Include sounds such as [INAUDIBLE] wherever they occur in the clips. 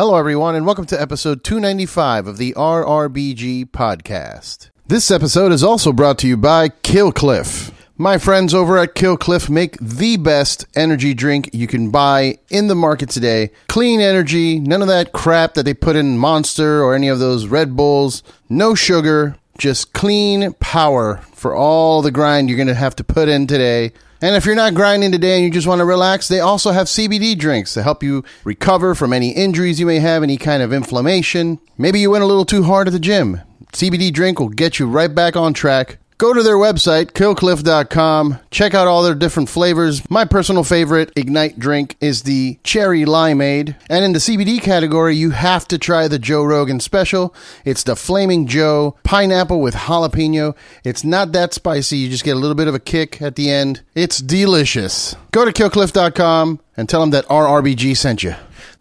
Hello, everyone, and welcome to episode 295 of the RRBG podcast. This episode is also brought to you by Kill Cliff. My friends over at Kill Cliff make the best energy drink you can buy in the market today. Clean energy, none of that crap that they put in Monster or any of those Red Bulls. No sugar, just clean power for all the grind you're going to have to put in today. And if you're not grinding today and you just want to relax, they also have CBD drinks to help you recover from any injuries you may have, any kind of inflammation. Maybe you went a little too hard at the gym. CBD drink will get you right back on track. Go to their website, killcliff.com. Check out all their different flavors. My personal favorite Ignite drink is the Cherry Limeade. And in the CBD category, you have to try the Joe Rogan special. It's the Flaming Joe pineapple with jalapeno. It's not that spicy. You just get a little bit of a kick at the end. It's delicious. Go to killcliff.com and tell them that RRBG sent you.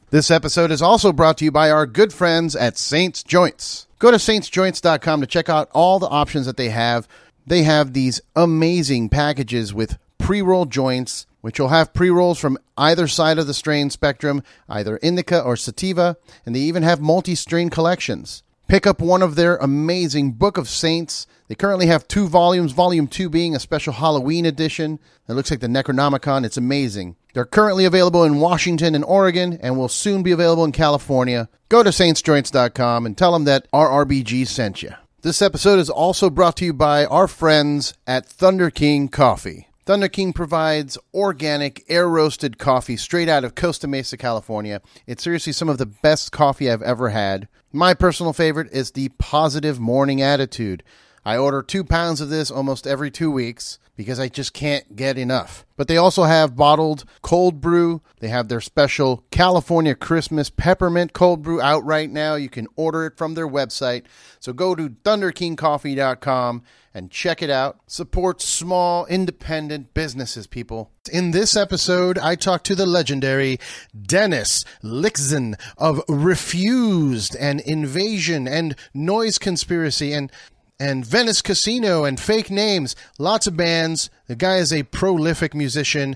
This episode is also brought to you by our good friends at Saints Joints. Go to saintsjoints.com to check out all the options that they have. They have these amazing packages with pre roll joints, which will have pre rolls from either side of the strain spectrum, either indica or sativa, and they even have multi strain collections. Pick up one of their amazing Book of Saints. They currently have two volumes, volume two being a special Halloween edition. It looks like the Necronomicon. It's amazing. They're currently available in Washington and Oregon and will soon be available in California. Go to saintsjoints.com and tell them that RRBG sent you. This episode is also brought to you by our friends at Thunderking Coffee. Thunderking provides organic, air roasted coffee straight out of Costa Mesa, California. It's seriously some of the best coffee I've ever had. My personal favorite is the positive morning attitude. I order two pounds of this almost every two weeks because I just can't get enough. But they also have bottled cold brew. They have their special California Christmas peppermint cold brew out right now. You can order it from their website. So go to thunderkingcoffee.com and check it out. Support small, independent businesses, people. In this episode, I talked to the legendary Dennis Lyxzén of Refused and Invasion and Noise Conspiracy and and Venice Casino and Fake Names. Lots of bands. The guy is a prolific musician,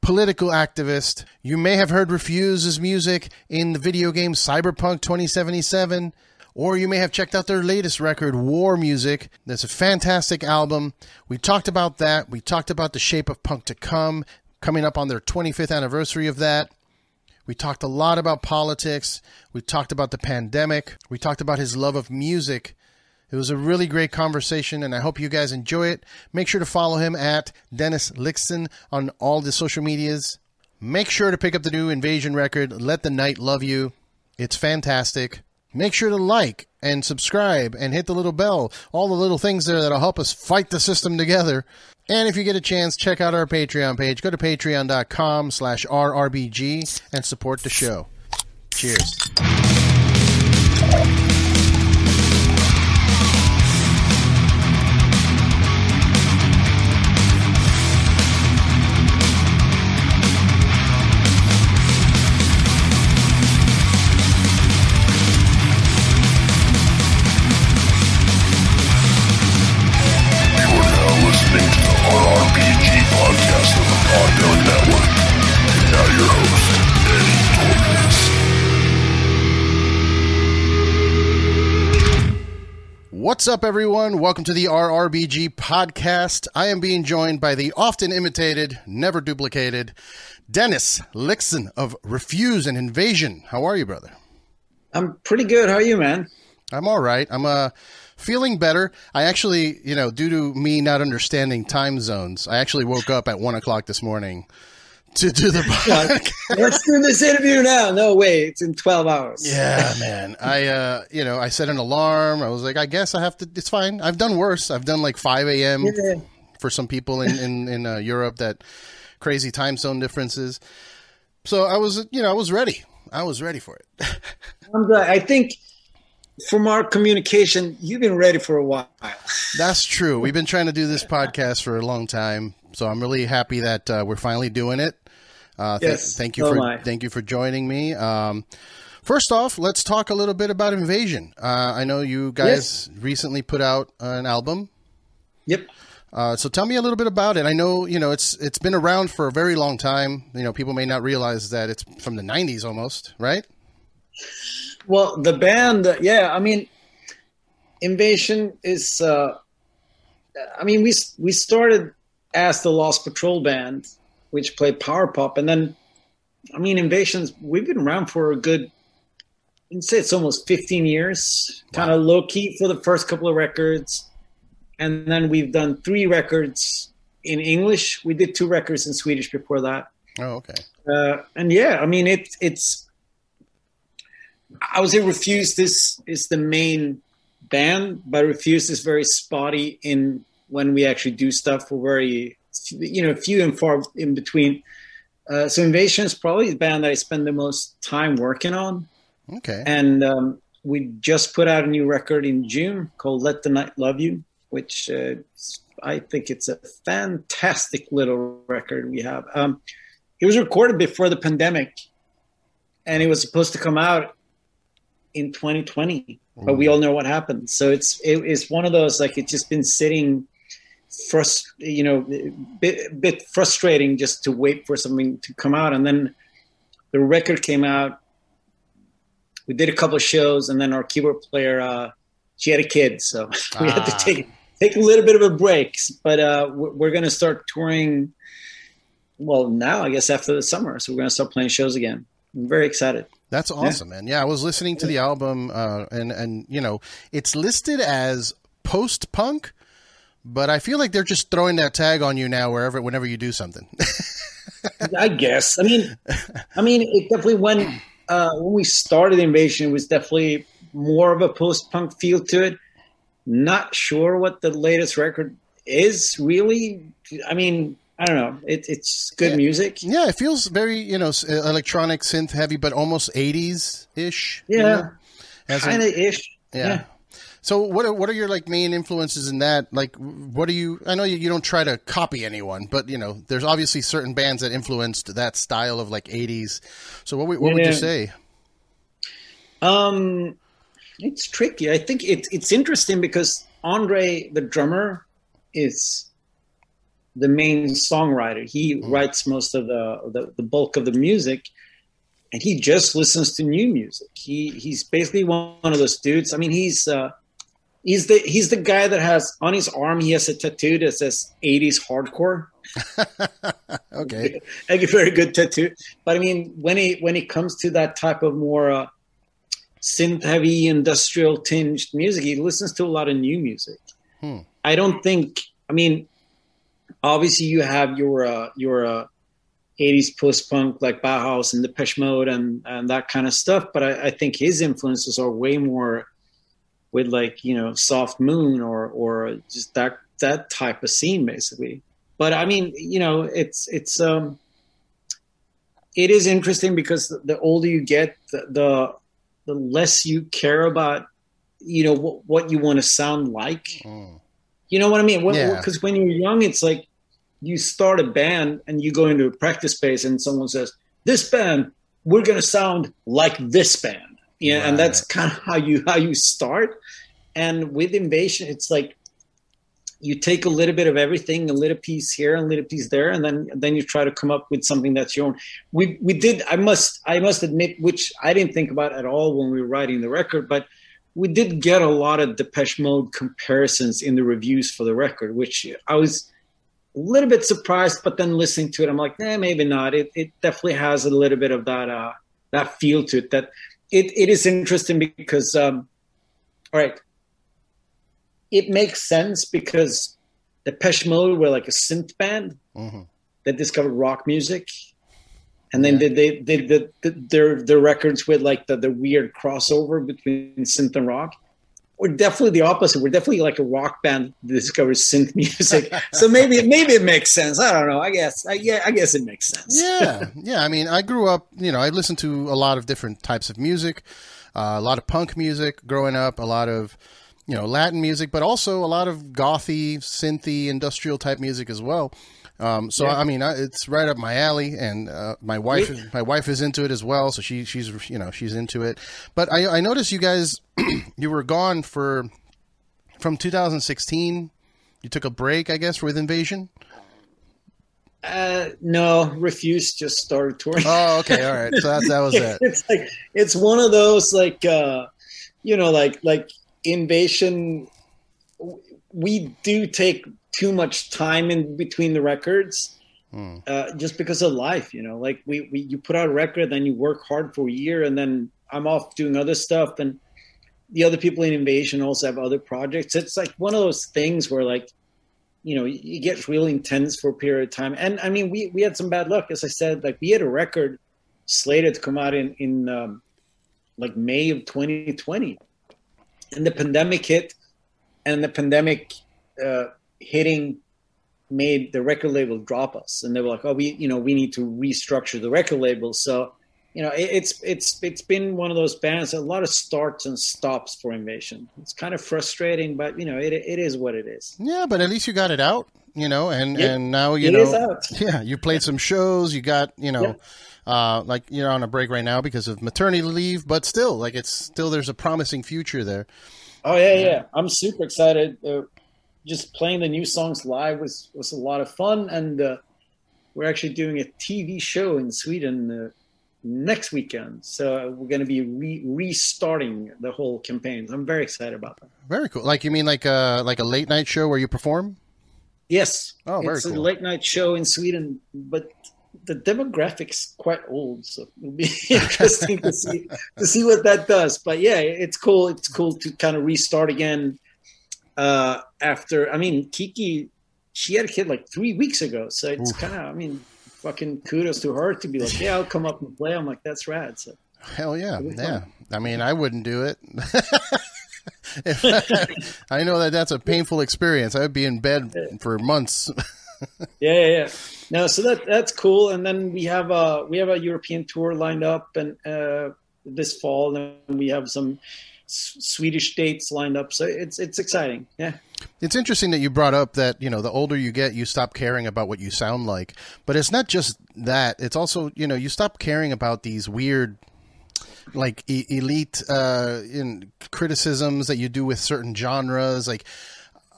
political activist. You may have heard Refused's music in the video game Cyberpunk 2077. Or you may have checked out their latest record, War Music. That's a fantastic album. We talked about that. We talked about the shape of punk to come, coming up on their 25th anniversary of that. We talked a lot about politics. We talked about the pandemic. We talked about his love of music. It was a really great conversation, and I hope you guys enjoy it. Make sure to follow him at Dennis Lyxzén on all the social medias. Make sure to pick up the new Invasion record, Let the Night Love You. It's fantastic. Make sure to like and subscribe and hit the little bell. All the little things there that'll help us fight the system together. And if you get a chance, check out our Patreon page. Go to patreon.com slash RRBG and support the show. Cheers. What's up, everyone? Welcome to the RRBG podcast. I am being joined by the often imitated, never duplicated Dennis Lyxzén of Refused and Invasion. How are you, brother? I'm pretty good. How are you, man? I'm all right. I'm uh, feeling better. I actually, you know, due to me not understanding time zones, I actually woke up at one o'clock this morning to do the [LAUGHS] podcast. Let's do this interview now. No way, it's in 12 hours. Yeah, [LAUGHS] man. I, uh, you know, I set an alarm. I was like, I guess I have to. It's fine. I've done worse. I've done like 5 a.m. Yeah. for some people in in, in uh, Europe that crazy time zone differences. So I was, you know, I was ready. I was ready for it. [LAUGHS] I'm glad. I think from our communication, you've been ready for a while. That's true. We've been trying to do this podcast for a long time, so I'm really happy that uh, we're finally doing it. Uh, th- Yes, thank you so for thank you for joining me. Um, first off, let's talk a little bit about Invasion. Uh, I know you guys recently put out an album. Yep. Uh, so tell me a little bit about it. I know you know it's it's been around for a very long time. You know, people may not realize that it's from the '90s almost, right? Well, the band, yeah, I mean, Invasion is. Uh, I mean, we we started as the Lost Patrol band, which played power pop, and then, I mean, Invasions. We've been around for a good. I'd say it's almost 15 years, kind of low key for the first couple of records, and then we've done three records in English. We did two records in Swedish before that. Oh, okay. Uh, and yeah, I mean, it, it's. I would say Refused is is the main band, but Refused is very spotty in when we actually do stuff. We're very, you know, few and far in between. Uh, so Invasion is probably the band that I spend the most time working on, Okay. and um, we just put out a new record in June called "Let the Night Love You," which uh, I think it's a fantastic little record we have. Um, it was recorded before the pandemic, and it was supposed to come out in 2020, but we all know what happened. So it's it is one of those like it's just been sitting, frust you know, bit bit frustrating just to wait for something to come out, and then the record came out. We did a couple of shows, and then our keyboard player, uh, she had a kid, so [LAUGHS] we had to Ah. take take a little bit of a break. But uh, we're, we're going to start touring. Well, now I guess after the summer, so we're going to start playing shows again. I'm very excited. That's awesome, man. Yeah, I was listening to the album, uh, and and you know, it's listed as post punk, but I feel like they're just throwing that tag on you now wherever, whenever you do something. [LAUGHS] I guess. I mean, I mean, it definitely when uh, when we started Invasion, it was definitely more of a post punk feel to it. Not sure what the latest record is really. I mean, I don't know. It, it's good Yeah. music. yeah, it feels very you know uh, electronic synth heavy, but almost eighties ish. Yeah, As in- kind of ish. yeah. yeah. So what are, what are your like main influences in that? Like, what do you? I know you, you don't try to copy anyone, but you know, there's obviously certain bands that influenced that style of like '80s. So what, would- what would you say? Um, it's tricky. I think it, it's interesting because Andre, the drummer, is the main songwriter. He writes most of the, the the bulk of the music, and he just listens to new music. He he's basically one of those dudes. I mean, he's uh, he's the he's the guy that has on his arm he has a tattoo that says '80s hardcore. [LAUGHS] Okay. [LAUGHS] like a very good tattoo. But I mean, when it when it comes to that type of more uh, synth heavy industrial tinged music, he listens to a lot of new music. Hmm. I don't think. I mean, obviously you have your uh, your uh, 80s post punk like Bauhaus and Depeche Mode and and that kind of stuff. But I, I think his influences are way more with like you know Soft Moon or or just that that type of scene basically. But I mean, you know, it's it's um, it is interesting because the, older you get, the, the the less you care about, you know, what, what you want to sound like. Mm. You know what I mean? Yeah. Because when you're young, it's like you start a band and you go into a practice space and someone says, "This band, we're going to sound like this band." Yeah, and that's kind of how you how you start. And with Invasion, it's like you take a little bit of everything, a little piece here, a little piece there, and then then you try to come up with something that's your own. We we did. I must I must admit, which I didn't think about at all when we were writing the record, but we did get a lot of Depeche Mode comparisons in the reviews for the record, which I was a little bit surprised. But then listening to it, I'm like, eh, maybe not. It it definitely has a little bit of that uh, that feel to it. That it, it is interesting because, um, all right, it makes sense because Depeche Mode were like a synth band hmm that discovered rock music. And then Yeah. they, they did the, the, their their records with like the, the weird crossover between synth and rock. We're definitely the opposite. We're definitely like a rock band that discovers synth music. so maybe maybe it makes sense. I don't know. I guess I, yeah, I guess it makes sense. Yeah, [LAUGHS] yeah. I mean, I grew up. You know, I listened to a lot of different types of music, uh, a lot of punk music growing up, a lot of you know Latin music, but also a lot of gothy, synthy, industrial type music as well. Um, so Yeah. I mean, I, it's right up my alley, and uh, my wife, is, my wife is into it as well. So she, she's, you know, she's into it. But I, I noticed you guys, [CLEARS THROAT] you were gone for from 2016. You took a break, I guess, with Invasion. Uh, no, Refused just started touring. Oh, okay, all right. So that that was [LAUGHS] it. it's like it's one of those like uh, you know like like invasion. We do take too much time in between the records, Hmm. uh, just because of life. You know, like we, we you put out a record, then you work hard for a year, and then I'm off doing other stuff, and the other people in Invasion also have other projects. It's like one of those things where like you know you get really intense for a period of time and i mean we we had some bad luck as i said like we had a record slated to come out in in um, like may of 2020 and the pandemic hit and the pandemic uh, hitting made the record label drop us and they were like oh we you know we need to restructure the record label so you know it, it's it's it's been one of those bands a lot of starts and stops for invasion it's kind of frustrating but you know it, it is what it is Yeah, but at least you got it out, you know, and Yeah, and now you it know. is out. [LAUGHS] Yeah, you played some shows. You got you know, uh, like you're on a break right now because of maternity leave, but still, like it's still there's a promising future there. Oh yeah, yeah. I'm super excited. Uh, just playing the new songs live was was a lot of fun, and uh, we're actually doing a TV show in Sweden uh, next weekend. So we're going to be re- restarting the whole campaign. I'm very excited about that. Very cool. Like you mean like a like a late night show where you perform? Yes, Oh, very it's a late night show in Sweden, but the demographics quite old, so it'll be [LAUGHS] [LAUGHS] interesting to see to see what that does. But yeah, it's cool. It's cool to kind of restart again uh, after. I mean, Kiki, she had a kid like three weeks ago, so it's kind of. I mean, fucking kudos to her to be like, yeah, I'll come up and play. I'm like, that's rad. So Hell yeah, yeah. fun. I mean, I wouldn't do it. If [LAUGHS] I know that that's a painful experience. I would be in bed for months. [LAUGHS] yeah, yeah, yeah. No, so that that's cool. And then we have a we have a European tour lined up, and uh, this fall, and we have some Swedish dates lined up. So it's it's exciting. Yeah, It's interesting that you brought up that you know the older you get, you stop caring about what you sound like. But it's not just that; it's also you know you stop caring about these weird, like e- elite uh, in criticisms that you do with certain genres. Like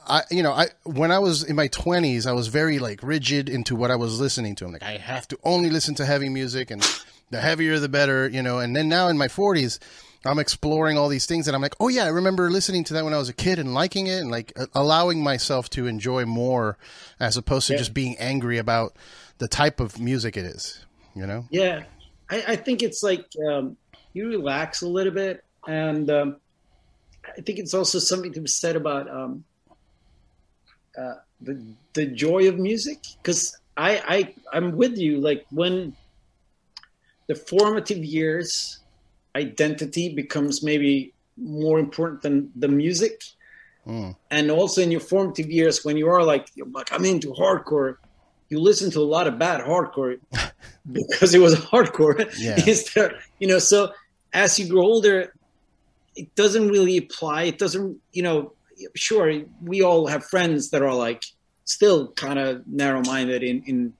I, you know, I when I was in my twenties, I was very like rigid into what I was listening to. I'm like, I have to only listen to heavy music, and the heavier the better, you know. And then now in my forties. I'm exploring all these things, and I'm like, oh yeah, I remember listening to that when I was a kid and liking it, and like allowing myself to enjoy more, as opposed to Yeah. just being angry about the type of music it is. You know? yeah. I, I think it's like um, you relax a little bit, and um, I think it's also something to be said about um, uh, the the joy of music. Because I, I I'm with you. Like when the formative years, identity becomes maybe more important than the music. Mm. And also in your formative years, when you are like, like I'm into hardcore, you listen to a lot of bad hardcore [LAUGHS] because it was hardcore. Yeah. [LAUGHS] You know, so as you grow older, it doesn't really apply. It doesn't, you know, sure, we all have friends that are like still kind of narrow minded in, in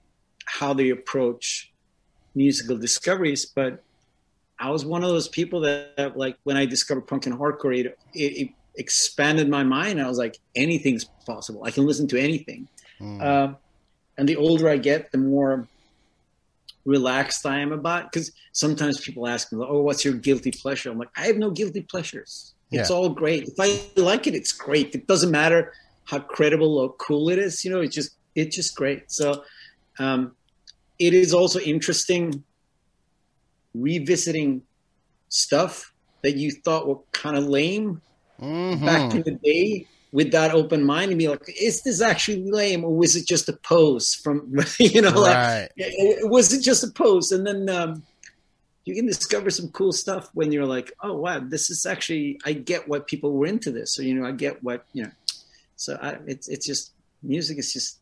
how they approach musical discoveries. But I was one of those people that, that like, when I discovered punk and hardcore, it, it, expanded my mind. I was like, anything's possible. I can listen to anything. Mm. Um, and the older I get, the more relaxed I am about. Because sometimes people ask me, "Oh, what's your guilty pleasure?" I'm like, I have no guilty pleasures. It's all great. If I like it, it's great. It doesn't matter how credible or cool it is. You know, it's just it's just great. So um, it is also interesting revisiting stuff that you thought were kind of lame Mhm. back in the day with that open mind and be like, is this actually lame or was it just a pose from, [LAUGHS] you know, like, right. yeah, was it just a pose? And then um, you can discover some cool stuff when you're like, oh, wow, this is actually, I get what people were into this. Or, you know, I get what, you know, so I, it's, it's just, music is just,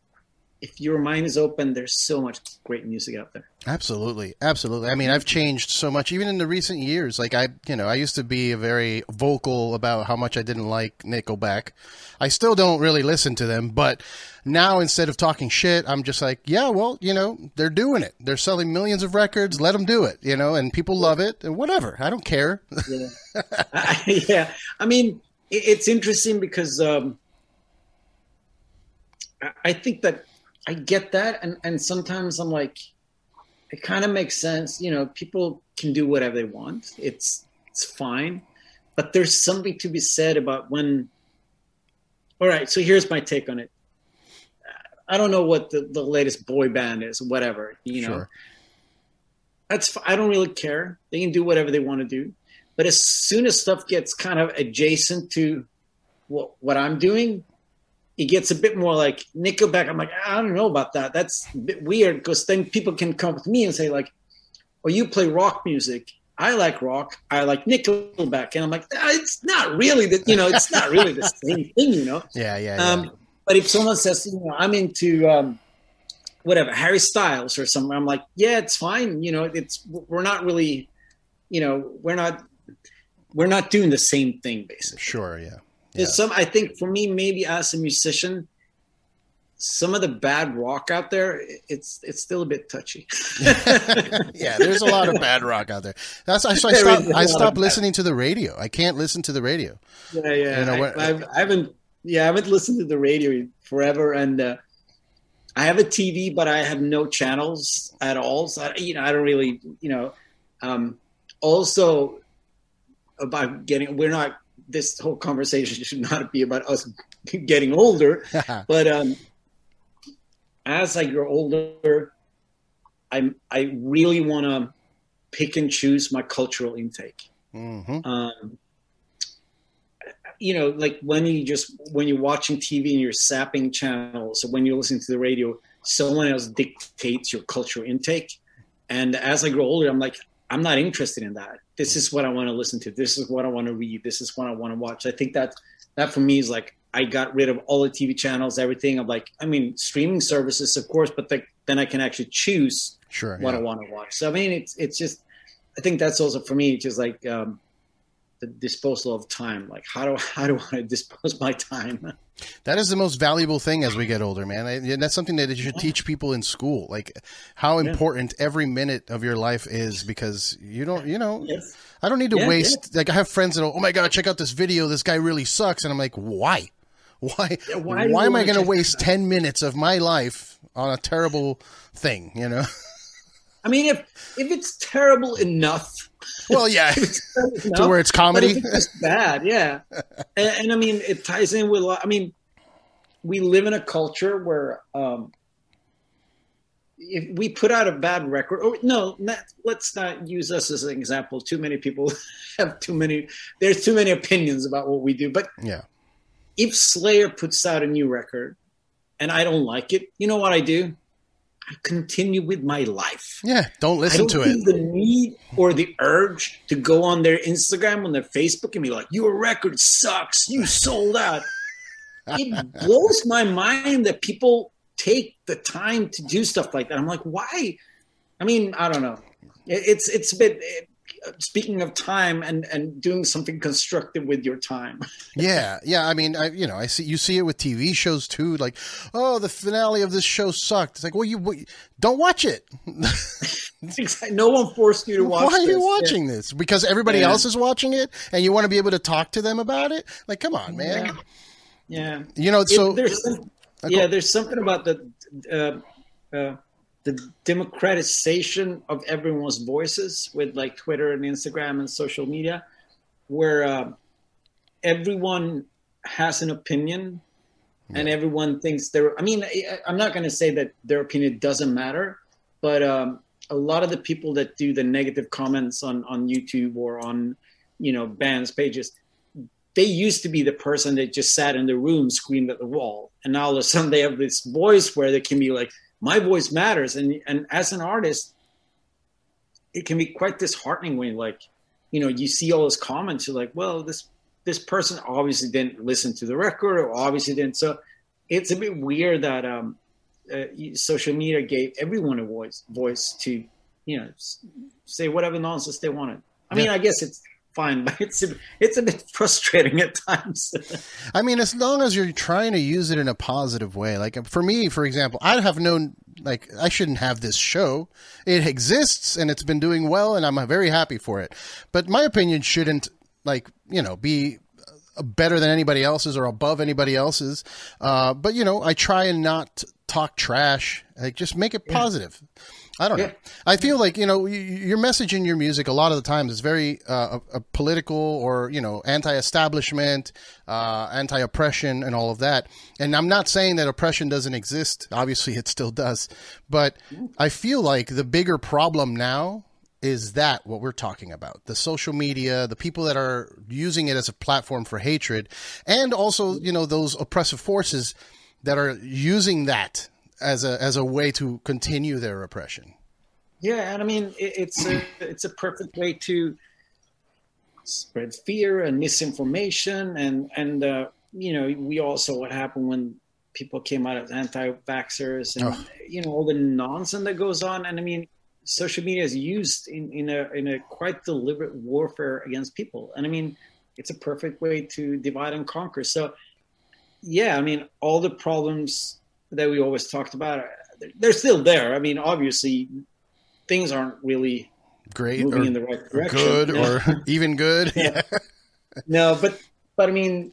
if your mind is open, there's so much great music out there. Absolutely, absolutely. I mean, I've changed so much, even in the recent years. Like I, you know, I used to be very vocal about how much I didn't like Nickelback. I still don't really listen to them, but now instead of talking shit, I'm just like, yeah, well, you know, they're doing it. They're selling millions of records. Let them do it, you know, and people love it, and whatever. I don't care. yeah, I, [LAUGHS] [LAUGHS] yeah. I mean, it's interesting because um, I- I think that I get that, and and sometimes I'm like, it kind of makes sense. You know, people can do whatever they want. It's it's fine, but there's something to be said about when. All right, so here's my take on it. I don't know what the, the latest boy band is, whatever you know. Sure. That's I don't really care. They can do whatever they want to do, but as soon as stuff gets kind of adjacent to what what I'm doing, it gets a bit more like Nickelback. I'm like, I don't know about that. That's a bit weird because then people can come with me and say like, "Oh, you play rock music. I like rock. I like Nickelback." And I'm like, "Ah, it's not really that. You know, it's not really the [LAUGHS] same thing. You know. Yeah, yeah, yeah. Um, but if someone says, you know, I'm into um, whatever Harry Styles or something, I'm like, yeah, it's fine. You know, it's we're not really, you know, we're not we're not doing the same thing basically. sure, yeah. Yeah. Some I think for me, maybe as a musician, some of the bad rock out there, it's it's still a bit touchy. [LAUGHS] yeah, there's a lot of bad rock out there. That's why so I stopped. I stopped bad- listening to the radio. I can't listen to the radio. Yeah, yeah. You know I, what- I've, I haven't. Yeah, I haven't listened to the radio forever, and uh, I have a TV, but I have no channels at all. So I, you know, I don't really, you know. Um, also, about getting, we're not. This whole conversation [LAUGHS] should not be about us getting older, [LAUGHS] but um, as I grow older, I I really want to pick and choose my cultural intake hmm um, you know, like when you just when you're watching TV and you're sapping channels, or when you're listening to the radio, someone else dictates your cultural intake. And as I grow older, I'm like, I'm not interested in that. This is what I want to listen to. This is what I want to read. This is what I want to watch. I think that that for me is like I got rid of all the TV channels, everything. I'm like, I mean, streaming services, of course, but like, then I can actually choose Sure. what yeah. I want to watch. So I mean, it's it's just I think that's also for me just like um, the disposal of time. Like how do [LAUGHS] how do I dispose my time? That is the most valuable thing as we get older, man. And that's something that you should teach people in school, like how Yeah. important every minute of your life is, because you don't, you know, Yes. I don't need to Yeah, waste. Like I have friends that, oh my god, check out this video. This guy really sucks, and I'm like, why? [LAUGHS] Why? Yeah, why, why am I going to waste ten minutes of my life on a terrible thing? You know? [LAUGHS] I mean, if if it's terrible enough, well, yeah, [LAUGHS] terrible [LAUGHS] to where it's comedy. it's just bad, yeah. [LAUGHS] And, and I mean, it ties in with. a lot- I mean, we live in a culture where um, if we put out a bad record, or no, not, let's not use us as an example. Too many people have too many. There's too many opinions about what we do. But yeah, if Slayer puts out a new record and I don't like it, you know what I do? I continue with my life. yeah. Don't listen don't to it. the need or the urge to go on their Instagram, on their Facebook, and be like, "Your record sucks. You [LAUGHS] sold out." it blows my mind that people take the time to do stuff like that. I'm like, why? I mean, I don't know. It- It's it's a bit. Speaking of time and and doing something constructive with your time. [LAUGHS] Yeah, yeah. I mean, I you know, I see you see it with TV shows too. Like, oh, the finale of this show sucked. It's like, well, you what, don't watch it. [LAUGHS] no one forced you to watch. Why are you this. watching this? Because everybody Yeah. else is watching it, and you want to be able to talk to them about it. Like, come on, man. Yeah. You know, It- so there's some, yeah, there's something about the uh, uh, the democratization of everyone's voices with like Twitter and Instagram and social media, where uh, everyone has an opinion and everyone thinks they're. I mean, I- I'm not going to say that their opinion doesn't matter, but um, a lot of the people that do the negative comments on on YouTube or on you know bands pages they used to be the person that just sat in the room screamed at the wall and now all of a sudden they have this voice where they can be like my voice matters. And and as an artist it can be quite disheartening when like you know you see all those comments you're like well this this person obviously didn't listen to the record or obviously didn't. So it's a bit weird that um uh, social media gave everyone a voice voice to you know say whatever nonsense they wanted. I mean i guess it's fine but it's a, it's a bit [LAUGHS] frustrating at times I mean, as long as you're trying to use it in a positive way. Like for me, for example, I'd have known like I shouldn't have this show. It exists and it's been doing well, and I'm very happy for it. But my opinion shouldn't like you know be better than anybody else's or above anybody else's. Uh, but you know, I try and not talk trash. Like just make it positive. I don't know. I feel like you know your message in your music a lot of the times is very uh, a, a political or you know anti-establishment, uh, anti-oppression, and all of that. And I'm not saying that oppression doesn't exist. Obviously, it still does. But I feel like the bigger problem now is that what we're talking about the social media the people that are using it as a platform for hatred and also you know those oppressive forces that are using that as a as a way to continue their oppression Yeah, and I mean it, it's a it's a perfect way to spread fear and misinformation, and and uh, you know we all saw what happened when people came out as anti-vaxxers and Oh. you know all the nonsense that goes on. And I mean, social media is used in in a in a quite deliberate warfare against people, and I mean it's a perfect way to divide and conquer. So yeah, I mean all the problems that we always talked about, they're- still there. I mean, obviously things aren't really great moving or in the right direction. good No. or [LAUGHS] even good yeah. no, but but I mean,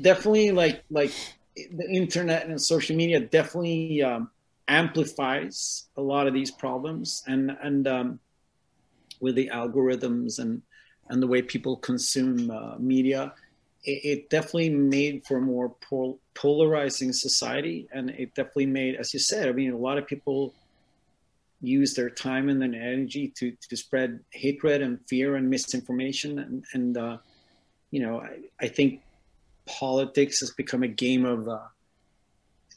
definitely like like the internet and social media definitely um, amplifies a lot of these problems, and and um, with the algorithms and and the way people consume uh, media, it, it definitely made for a more pol- polarizing society, and it definitely made, as you said, I mean, a lot of people use their time and their energy to to spread hatred and fear and misinformation and and uh, you know I, I think politics has become a game of uh,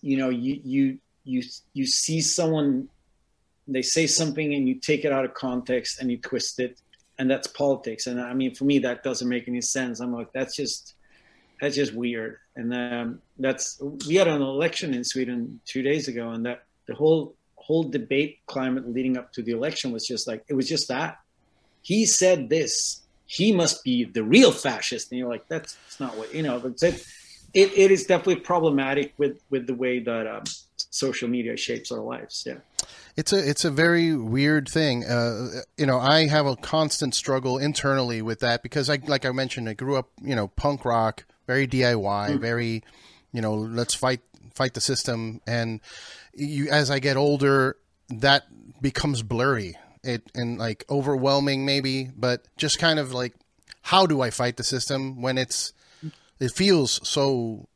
you know you you you you see someone they say something and you take it out of context and you twist it and that's politics. And i mean for me that doesn't make any sense. I'm like that's just that's just weird. And um, that's we had an election in sweden two days ago and that the whole whole debate climate leading up to the election was just like it was just that. He said this. He must be the real fascist. And you're like that's, that's not what you know but it, it, it is definitely problematic with with the way that um, social media shapes our lives. Yeah. It's a it's a very weird thing. Uh, you know, I have a constant struggle internally with that because I like I mentioned, I grew up, you know, punk rock, very DIY, very, you know, let's fight fight the system. And you, as I get older, that becomes blurry. It and like overwhelming maybe, but just kind of like, how do I fight the system when it's it feels so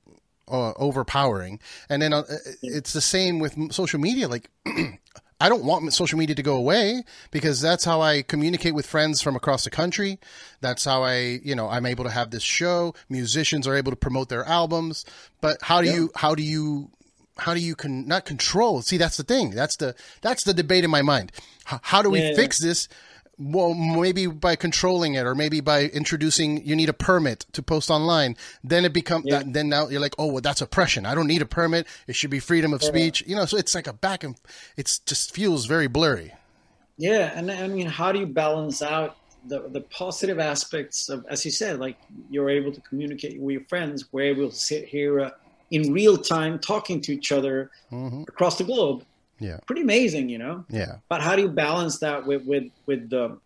uh, overpowering. And then uh, it's the same with social media. Like, [CLEARS THROAT] I don't want social media to go away because that's how I communicate with friends from across the country. That's how I, you know, I'm able to have this show. Musicians are able to promote their albums. But how do Yeah. you, how do you, how do you can not control? See, that's the thing. That's the that's the debate in my mind. H- how do we Yeah. fix this? Well, maybe by controlling it, or maybe by introducing. You need a permit to post online. Then it becomes. Yeah. That, then now you're like, oh, well, that's oppression. I don't need a permit. It should be freedom of speech. You know, so it's like a back and. It's just feels very blurry. Yeah, and I mean, how do you balance out the the positive aspects of, as you said, like you're able to communicate with your friends, where we're able to sit here uh, in real time talking to each other hmm across the globe. Yeah. Pretty amazing, you know. Yeah. But how do you balance that with with with the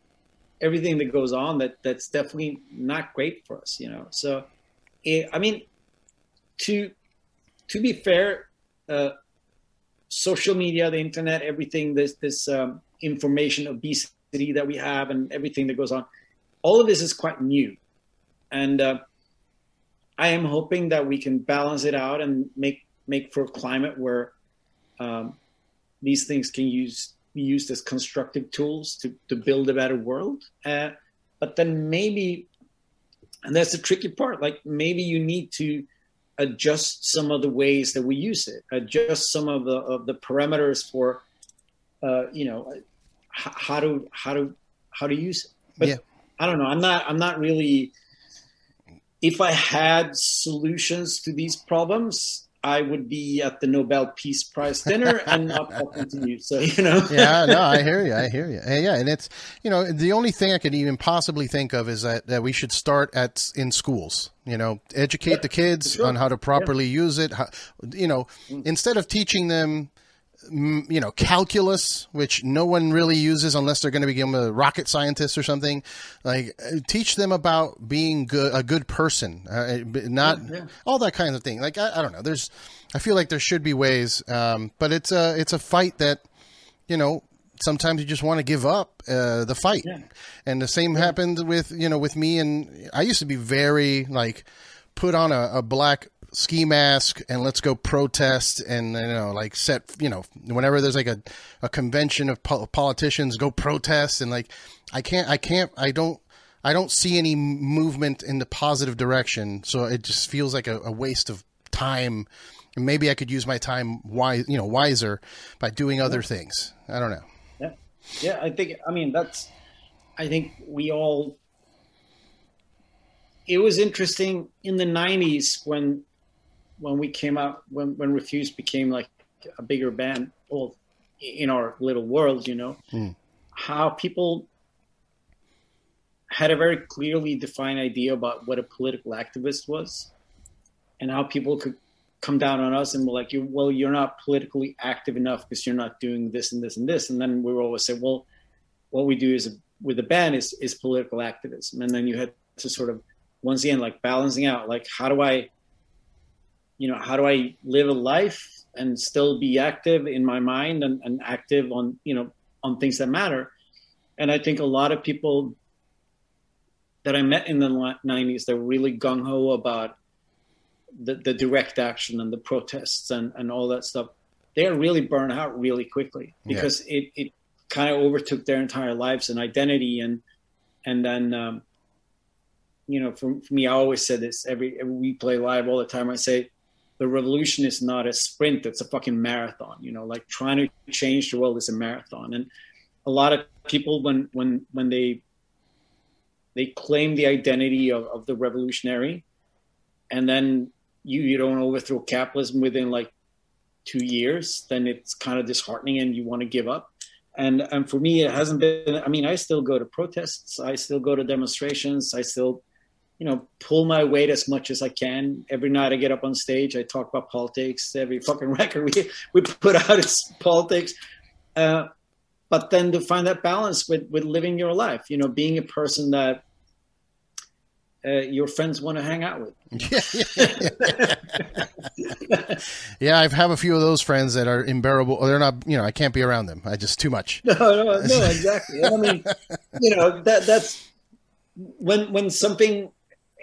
everything that goes on that that's definitely not great for us, you know? So, it, I mean, to to be fair, uh, social media, the internet, everything, this this um, information obesity that we have, and everything that goes on, all of this is quite new, and uh, I am hoping that we can balance it out and make make for a climate where um, these things can use be used as constructive tools to to build a better world. Uh, but then maybe, and that's the tricky part. Like maybe you need to adjust some of the ways that we use it, adjust some of the of the parameters for, uh, you know, how to how to how to use it. But Yeah. I don't know. I'm not. I'm not really. If I had solutions to these problems, I would be at the Nobel Peace Prize dinner and not talking to you. So you know. yeah, no, I hear you. I hear you. And yeah, and it's you know the only thing I could even possibly think of is that, that we should start at in schools. You know, educate the kids sure. on how to properly use it. How, you know, instead of teaching them mm, you know, calculus, which no one really uses unless they're going to become a rocket scientist or something. Like, uh, teach them about being good, a good person, uh, not Yeah, yeah. all that kind of thing. Like, I, I don't know. There's, I feel like there should be ways, um, but it's a, it's a fight that, you know, sometimes you just want to give up uh, the fight. Yeah. And the same happened with, you know, with me. And I used to be very like, put on a, a black ski mask and let's go protest and you know like set you know whenever there's like a, a convention of po- politicians go protest and like i can't i can't i don't i don't see any movement in the positive direction so it just feels like a, a waste of time and maybe i could use my time wise you know wiser by doing other things i don't know Yeah, yeah. I think. I mean, that's. I think we all. It was interesting in the '90s when, when we came out when when Refused became like a bigger band, well, in our little world, you know, Hmm. how people had a very clearly defined idea about what a political activist was, and how people could come down on us and be like, you, well, you're not politically active enough because you're not doing this and this and this. And then we would always say, well, what we do is with the band is, is political activism. And then you had to sort of, once again, like balancing out, like, how do I, you know, how do I live a life and still be active in my mind and, and active on, you know, on things that matter. And I think a lot of people that I met in the 90s, they're really gung ho about the, the direct action and the protests and, and all that stuff, they're really burned out really quickly Yeah. because it, it kind of overtook their entire lives and identity. And, and then, um, you know, for, for me, I always said this every, every we play live all the time. I say the revolution is not a sprint. It's a fucking marathon, you know, like trying to change the world is a marathon. And a lot of people, when, when, when they, they claim the identity of, of the revolutionary and then you you don't overthrow capitalism within like two years then it's kind of disheartening and you want to give up and and for me it hasn't been i mean i still go to protests i still go to demonstrations i still you know pull my weight as much as i can. Every night i get up on stage i talk about politics every fucking [LAUGHS] record we we put out is politics. Uh, but then to find that balance with with living your life you know being a person that uh, your friends want to hang out with. [LAUGHS] Yeah i have a few of those friends that are unbearable they're not you know i can't be around them. I just too much. [LAUGHS] No, no, no, exactly. I mean, you know that that's when when something,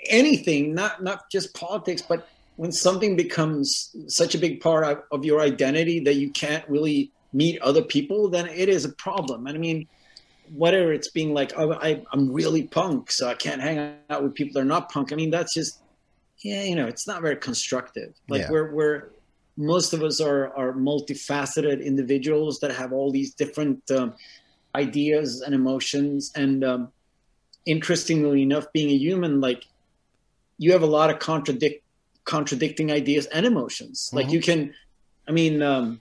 anything, not not just politics, but when something becomes such a big part of, of your identity that you can't really meet other people, then it is a problem. And I mean, whether it's being like, oh, I, I'm really punk, so I can't hang out with people that are not punk. I mean, that's just, yeah, you know, it's not very constructive. Like Yeah. we're we're most of us are are multifaceted individuals that have all these different um, ideas and emotions and um, interestingly enough being a human like you have a lot of contradict contradicting ideas and emotions like Mhm. you can i mean um,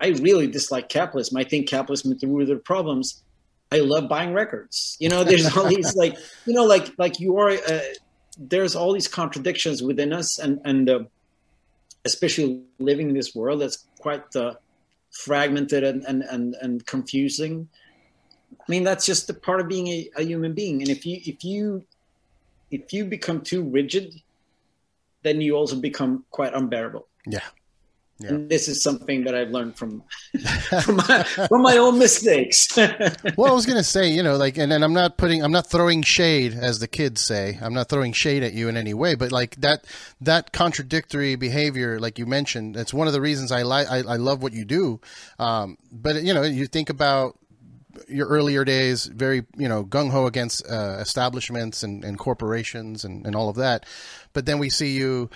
i really dislike capitalism i think capitalism is the root of the problems i love buying records you know there's all these [LAUGHS] like you know like like you are uh, there's all these contradictions within us and and uh, especially living in this world that's quite uh, fragmented and, and, and, and confusing. I mean, that's just a part of being a, a human being. And if you if you if you become too rigid, then you also become quite unbearable. yeah Yeah. And this is something that I've learned from [LAUGHS] from my, from my own mistakes. [LAUGHS] well, I was gonna say, you know, like, and, and I'm not putting, I'm not throwing shade, as the kids say. I'm not throwing shade at you in any way, but like that, that contradictory behavior, like you mentioned, it's one of the reasons I like, I, I love what you do. Um, but you know, you think about your earlier days, very, you know, gung ho against uh, establishments and, and corporations and, and all of that. But then we see you.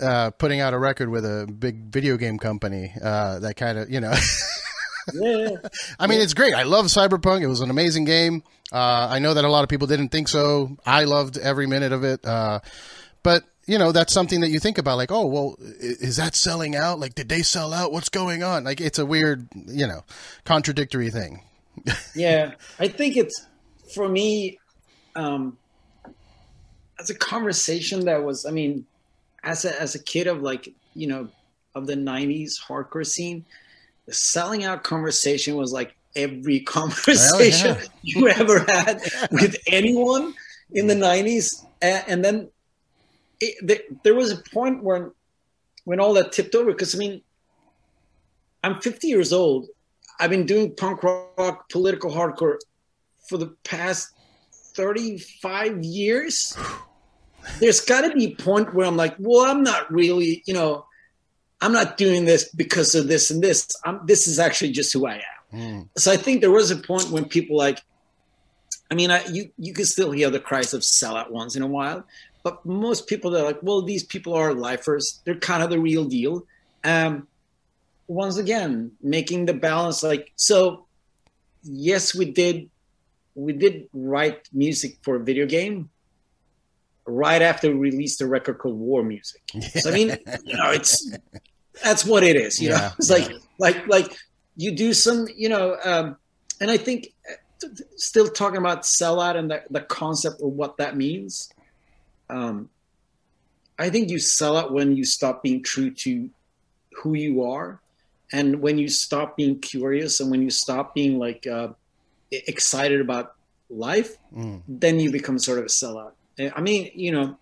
Uh, putting out a record with a big video game company, uh, that kind of, you know, yeah, [LAUGHS] I mean, it's great. I love Cyberpunk. It was an amazing game. Uh, I know that a lot of people didn't think so. I loved every minute of it. Uh, but you know, that's something that you think about. Like, oh, well, is that selling out? Like, did they sell out? What's going on? Like, it's a weird, you know, contradictory thing. Yeah. I think it's for me um, as a conversation that was. I mean, as a as a kid of like you know of the '90s hardcore scene, the selling out conversation was like every [LAUGHS] conversation yeah. you ever had [LAUGHS] with anyone in the 90s and, and then it, the, there was a point when when all that tipped over because i mean i'm 50 years old i've been doing punk rock political hardcore for the past 35 years there's got to be a point where i'm like well i'm not really you know i'm not doing this because of this and this I'm, this is actually just who i am Mm. So I think there was a point when people like, I mean, I, you you can still hear the cries of sellout once in a while, but most people they're like, well, these people are lifers. They're kind of the real deal. Um, once again, making the balance like so. Yes, we did. We did write music for a video game right after we released a record called War Music. So I mean, [LAUGHS] you know, it's that's what it is. You yeah, know, it's yeah. like like like you do some, you know, um, and I think still talking about sellout and the, the concept of what that means. Um, I think you sell out when you stop being true to who you are, and when you stop being curious, and when you stop being like uh, excited about life, mm. then you become sort of a sellout. I mean, you know,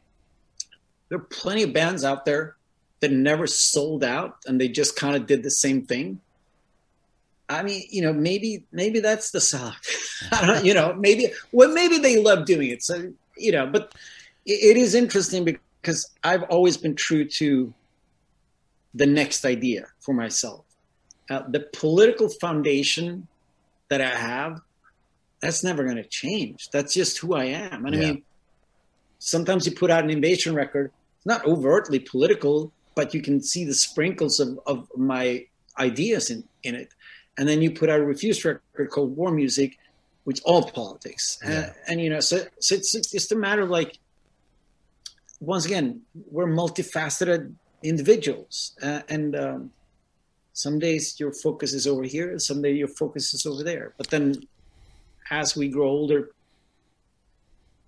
there are plenty of bands out there that never sold out, and they just kind of did the same thing. I mean, you know, maybe maybe that's the sock. [LAUGHS] you know, maybe well, maybe they love doing it. So you know, but it, it is interesting because I've always been true to the next idea for myself. Uh, the political foundation that I have, that's never going to change. That's just who I am. And yeah. I mean, sometimes you put out an INVSN record, it's not overtly political, but you can see the sprinkles of, of my ideas in, in it and then you put out a refused record called War Music, which all politics, yeah. and, and, you know, so so it's it's a matter of like, once again, we're multifaceted individuals, uh, and um, some days your focus is over here, some day your focus is over there, but then as we grow older.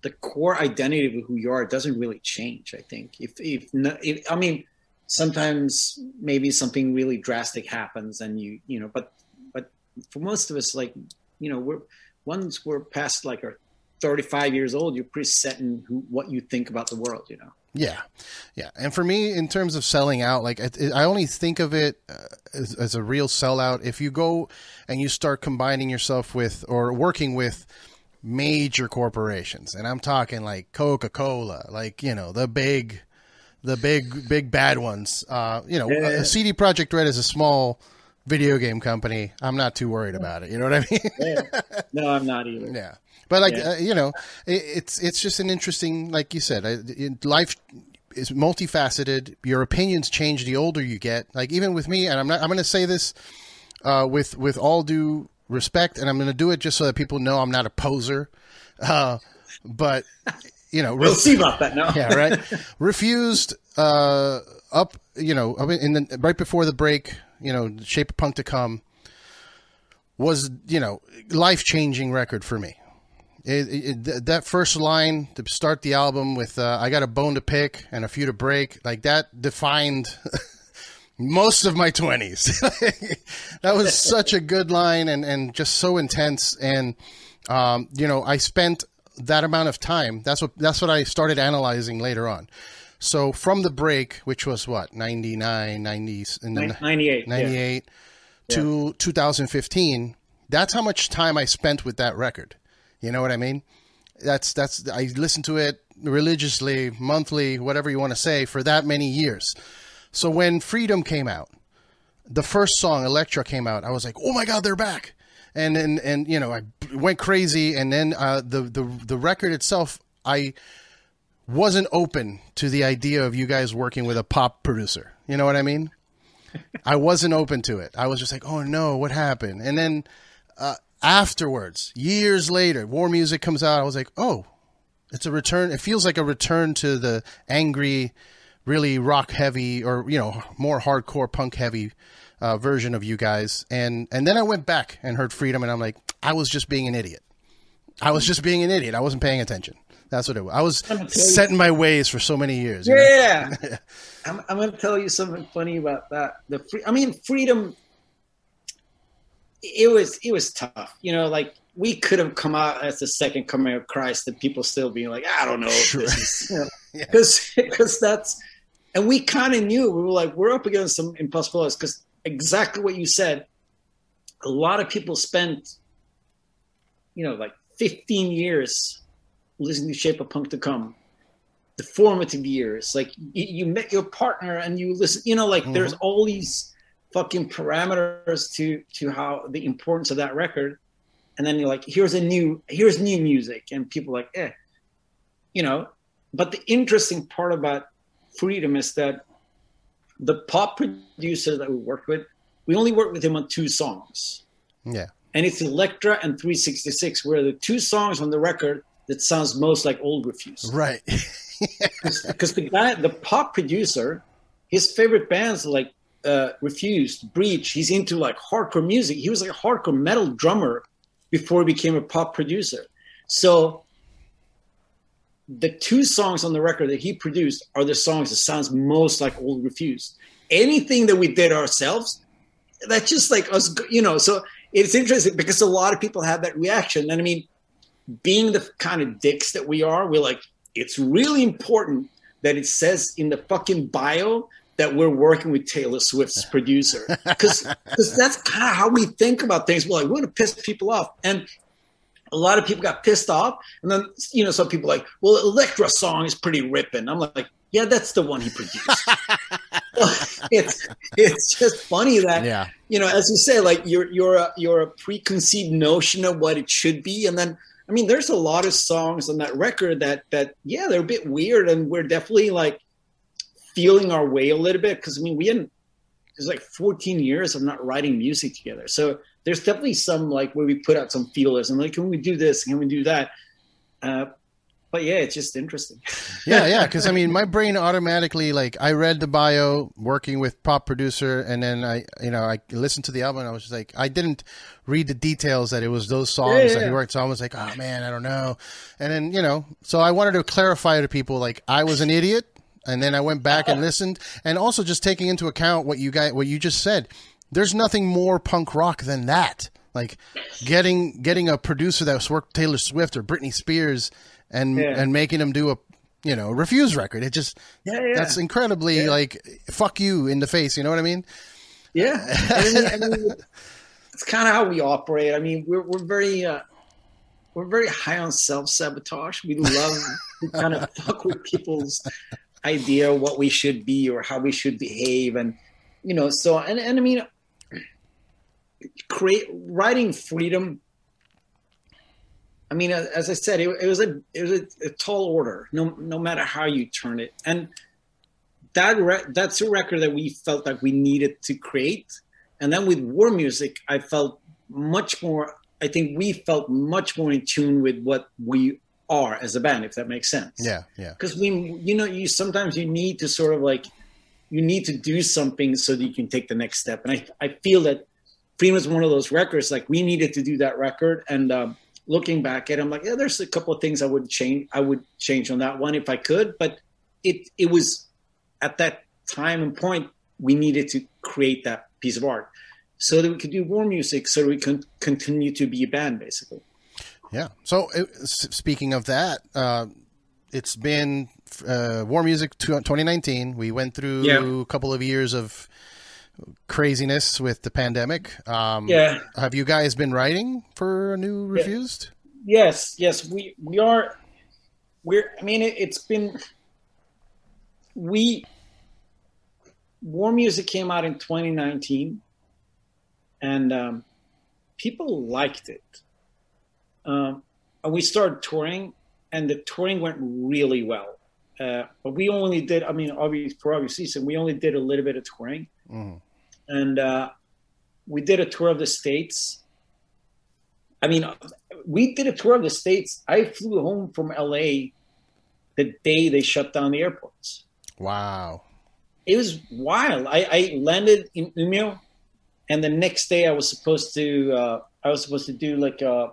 The core identity of who you are doesn't really change. I think if if, if I mean, sometimes maybe something really drastic happens and you you know but but for most of us, like you know, we're once we're past like our 35 years old, you're pretty set in who, what you think about the world. You know. Yeah, yeah. And for me, in terms of selling out, like I, I only think of it uh, as, as, a real sellout if you go and you start combining yourself with or working with major corporations, and I'm talking like Coca Cola, like you know the big, the big big bad ones. Uh, you know, yeah. CD Projekt Red is a small video game company, I'm not too worried about it. You know what I mean? yeah. No, I'm not either. [LAUGHS] Yeah, but like yeah. uh, you know, it, it's it's just an interesting, like you said, it, life is multifaceted. Your opinions change the older you get. Like even with me, and I'm not. I'm going to say this uh, with with all due respect, and I'm going to do it just so that people know I'm not a poser. Uh, but you know, [LAUGHS] we'll see about that now. yeah, right. [LAUGHS] Refused uh, up. You know, in the right before the break you know, Shape of Punk to Come was, you know, life changing record for me. It, it, that first line to start the album with uh, "I got a bone to pick and a few to break," like that defined [LAUGHS] most of my twenties. [LAUGHS] that was such a good line and and just so intense. And um, you know, I spent that amount of time. That's what that's what I started analyzing later on. So from the break, which was what 99, 90, in the 98, 98 yeah. to yeah. 2015, that's how much time I spent with that record. You know what I mean? That's that's I listened to it religiously, monthly, whatever you want to say, for that many years. So when Freedom came out, the first song Elektra came out, I was like, "Oh my god, they're back!" And and and you know, I went crazy. And then uh, the the the record itself, I wasn't open to the idea of you guys working with a pop producer. You know what I mean? [LAUGHS] I wasn't open to it. I was just like, oh no, what happened? And then uh, afterwards, years later, War Music comes out. I was like, oh, it's a return. It feels like a return to the angry, really rock heavy or you know more hardcore punk heavy uh, version of you guys. And and then I went back and heard Freedom, and I'm like, I was just being an idiot. I was just being an idiot. I wasn't paying attention. That's what it was. I was setting my ways for so many years. Yeah. [LAUGHS] I'm, I'm going to tell you something funny about that. The free, I mean, freedom. It was it was tough. You know, like we could have come out as the second coming of Christ, and people still being like, I don't know, Sure. because you know, [LAUGHS] Yeah. because that's, and we kind of knew we were like we're up against some impossibilities because exactly what you said. A lot of people spent, you know, like 15 years listening to Shape of Punk to Come, the formative years. Like you, you met your partner and you listen, you know, like there's mm-hmm. all these fucking parameters to to how the importance of that record. And then you're like, here's a new, here's new music, and people are like, eh, you know. But the interesting part about Freedom is that the pop producer that we worked with, we only worked with him on two songs Yeah. and it's Elektra and 366 were the two songs on the record that sounds most like old Refused. Right. [LAUGHS] Because the guy, the pop producer, his favorite bands are like uh, Refused, Breach. He's into like hardcore music. He was like a hardcore metal drummer before he became a pop producer. So the two songs on the record that he produced are the songs that sounds most like old Refused. Anything that we did ourselves, that's just like us, you know. So it's interesting because a lot of people have that reaction. And I mean, being the kind of dicks that we are, we're like, it's really important that it says in the fucking bio that we're working with Taylor Swift's [LAUGHS] producer. Because that's kind of how we think about things. We're like, we're going to piss people off. And a lot of people got pissed off. And then, you know, some people like, well, Elektra song is pretty ripping. I'm like, yeah, that's the one he produced. [LAUGHS] it's it's just funny that Yeah. you know, as you say, like you're you're a you're a preconceived notion of what it should be, and then I mean, there's a lot of songs on that record that that yeah, they're a bit weird, and we're definitely like feeling our way a little bit because I mean, we hadn't. It's like 14 years of not writing music together, so there's definitely some like where we put out some feelers and like, can we do this? Can we do that? Uh, but yeah, it's just interesting. [LAUGHS] yeah, yeah. Because I mean, my brain automatically like I read the bio, working with pop producer, and then I, you know, I listened to the album. and I was just like, I didn't read the details that it was those songs Yeah, yeah, that he worked. So I was like, oh man, I don't know. And then you know, so I wanted to clarify to people like I was an idiot, and then I went back and listened, and also just taking into account what you guys, what you just said. There's nothing more punk rock than that. Like getting getting a producer that's worked Taylor Swift or Britney Spears and Yeah. and making them do a you know Refused record. It just Yeah, yeah. that's incredibly like fuck you in the face. You know what I mean? Yeah, I mean, I mean, [LAUGHS] it's kind of how we operate. I mean, we're we're very uh, we're very high on self sabotage. We love to kind of [LAUGHS] fuck with people's idea what we should be or how we should behave, and you know. So and and I mean, create writing freedom. I mean, as I said, it, it was a it was a, a tall order. No no matter how you turn it, and that re- that's a record that we felt like we needed to create. And then with war music, I felt much more. I think we felt much more in tune with what we are as a band, if that makes sense. Yeah, yeah, Because we, you know, you sometimes you need to sort of like you need to do something so that you can take the next step. And I I feel that Freedom is one of those records. Like we needed to do that record. And um, looking back at, it, I'm like, yeah, there's a couple of things I would change. I would change on that one if I could. But it it was at that time and point we needed to create that piece of art so that we could do more music, so that we can continue to be a band, basically. Yeah. So speaking of that, uh, it's been uh, War Music 2019. We went through Yeah. a couple of years of craziness with the pandemic. Um, Yeah. Have you guys been writing for a new Refused? Yes, yes, we we are. We're. I mean, it, it's been. We. War music came out in 2019, and um, people liked it. Um, and we started touring, and the touring went really well. Uh, but we only did. I mean, obviously for obvious reason, we only did a little bit of touring, Mhm. and uh, we did a tour of the states. I mean, we did a tour of the states. I flew home from LA the day they shut down the airports. Wow. It was wild. I, I landed in Umeå, and the next day I was supposed to uh, I was supposed to do like a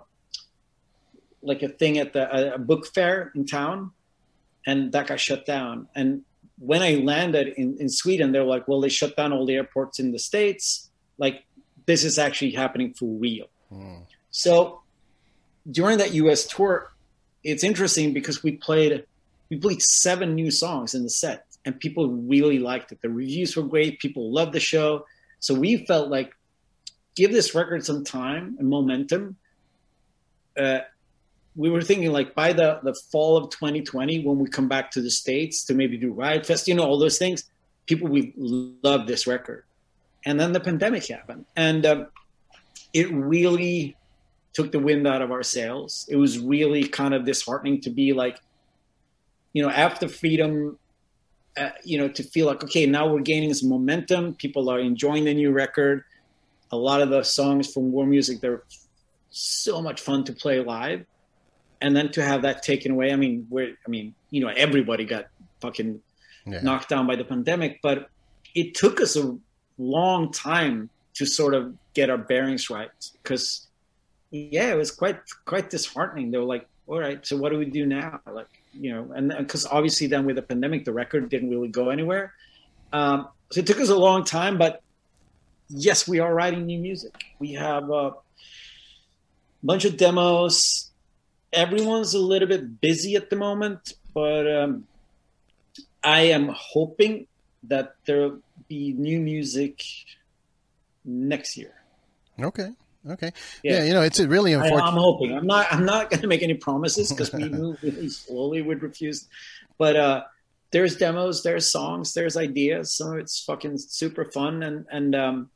like a thing at the a book fair in town, and that got shut down. And when I landed in, in Sweden, they're like, "Well, they shut down all the airports in the states. Like, this is actually happening for real. So during that US tour, it's interesting because we played we played seven new songs in the set and people really liked it. The reviews were great, people loved the show. So we felt like give this record some time and momentum. Uh, we were thinking like by the, the fall of 2020, when we come back to the States to maybe do Riot Fest, you know, all those things, people would love this record. And then the pandemic happened. And um, it really took the wind out of our sails. It was really kind of disheartening to be like, you know, after freedom, uh, you know, to feel like, okay, now we're gaining some momentum. People are enjoying the new record. A lot of the songs from War Music, they're so much fun to play live. And then to have that taken away, I mean, we're, I mean, you know, everybody got fucking Yeah. knocked down by the pandemic, but it took us a long time to sort of get our bearings right because yeah, it was quite quite disheartening. They were like, all right, so what do we do now? Like, you know, and because obviously then with the pandemic, the record didn't really go anywhere. Um, so it took us a long time, but yes, we are writing new music. We have a bunch of demos. Everyone's a little bit busy at the moment, but um, I am hoping that there'll be new music next year. Okay. Okay. Yeah. Yeah. you know, it's really I, unfortunate. I'm hoping. I'm not. I'm not [LAUGHS] going to make any promises because we [LAUGHS] move really slowly. Would refuse, but uh, there's demos, there's songs, there's ideas. Some of it's fucking super fun, and and um,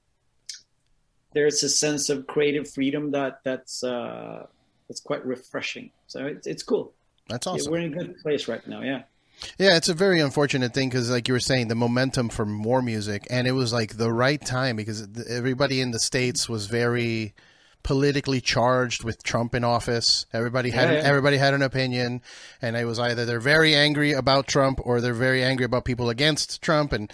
there's a sense of creative freedom that that's uh, that's quite refreshing. So it's it's cool. That's Yeah, awesome. we're in a good place right now. Yeah. Yeah, it's a very unfortunate thing because, like you were saying, the momentum for more music, and it was like the right time because everybody in the states was very politically charged with Trump in office. Everybody had Yeah, yeah. everybody had an opinion, and it was either they're very angry about Trump or they're very angry about people against Trump, and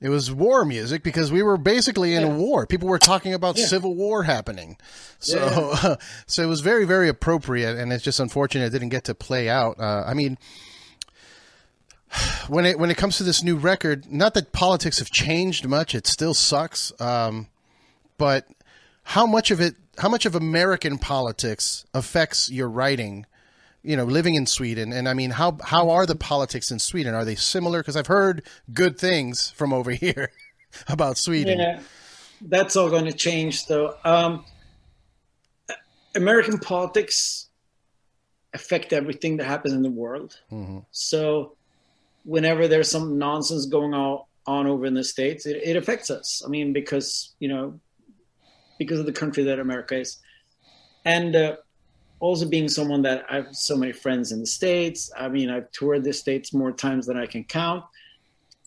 it was war music because we were basically in a war. People were talking about Yeah. civil war happening, so [LAUGHS] so it was very very appropriate, and it's just unfortunate it didn't get to play out. Uh, I mean [SIGHS] when it when it comes to this new record, not that politics have changed much, it still sucks. Um, but how much of it, how much of American politics affects your writing? You know, living in Sweden, and I mean, how how are the politics in Sweden? Are they similar? Because I've heard good things from over [LAUGHS] here about Sweden. Yeah, that's all going to change, though. Um, American politics affect everything that happens in the world. So, whenever there's some nonsense going on, on over in the states, it, it affects us. I mean, because you know, because of the country that America is, and uh, also being someone that I have so many friends in the states. I mean, I've toured the states more times than I can count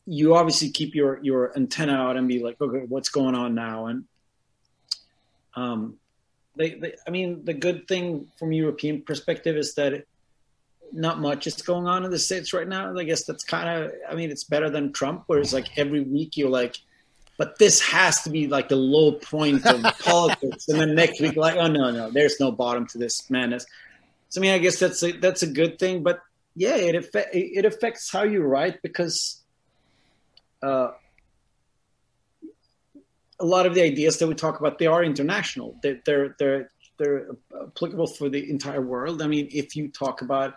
you obviously keep your your antenna out and be like, okay, what's going on now? And um, they, they, I mean, the good thing from European perspective is that it, not much is going on in the states right now. I guess that's kind of, I mean, it's better than Trump, where it's like every week you're like, but this has to be like the low point of [LAUGHS] politics, and then next week like, oh no, no, there's no bottom to this madness. So I mean, I guess that's a that's a good thing, but yeah, it affect, it affects how you write because uh, a lot of the ideas that we talk about they are international. They're they're they're, they're applicable for the entire world. I mean, if you talk about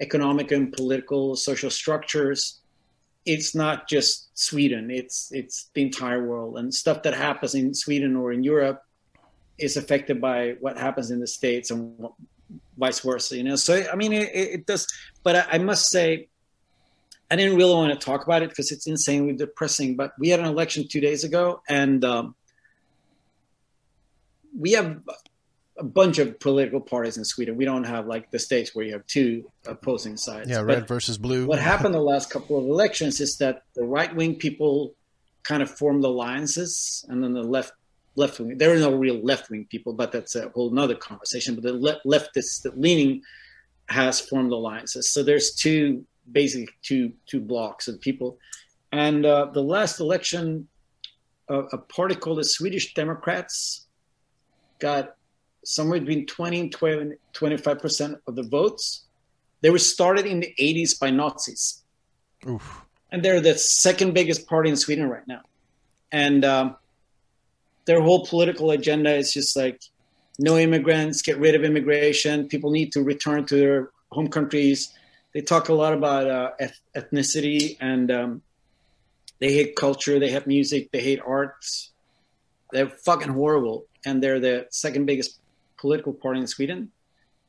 economic and political social structures, it's not just Sweden. It's it's the entire world, and stuff that happens in Sweden or in Europe is affected by what happens in the states and vice versa. You know, so I mean, it, it does. But I, I must say, I didn't really want to talk about it because it's insanely depressing. But we had an election two days ago, and um, we have a bunch of political parties in Sweden. We don't have like the states where you have two opposing sides. Yeah, But red versus blue. what [LAUGHS] happened the last couple of elections is that the right wing people kind of formed alliances, and then the left left wing. There are no real left wing people, but that's a whole nother conversation. But the le- leftist leaning has formed alliances. So there's two basically two two blocks of people, and uh, the last election, uh, a party called the Swedish Democrats got somewhere between 20 and 20, 25% of the votes. They were started in the 80s by Nazis. Oof. And they're the second biggest party in Sweden right now. And um, their whole political agenda is just like no immigrants, get rid of immigration. People need to return to their home countries. They talk a lot about uh, eth- ethnicity and um, they hate culture, they hate music, they hate arts. They're fucking horrible, and they're the second biggest political party in Sweden.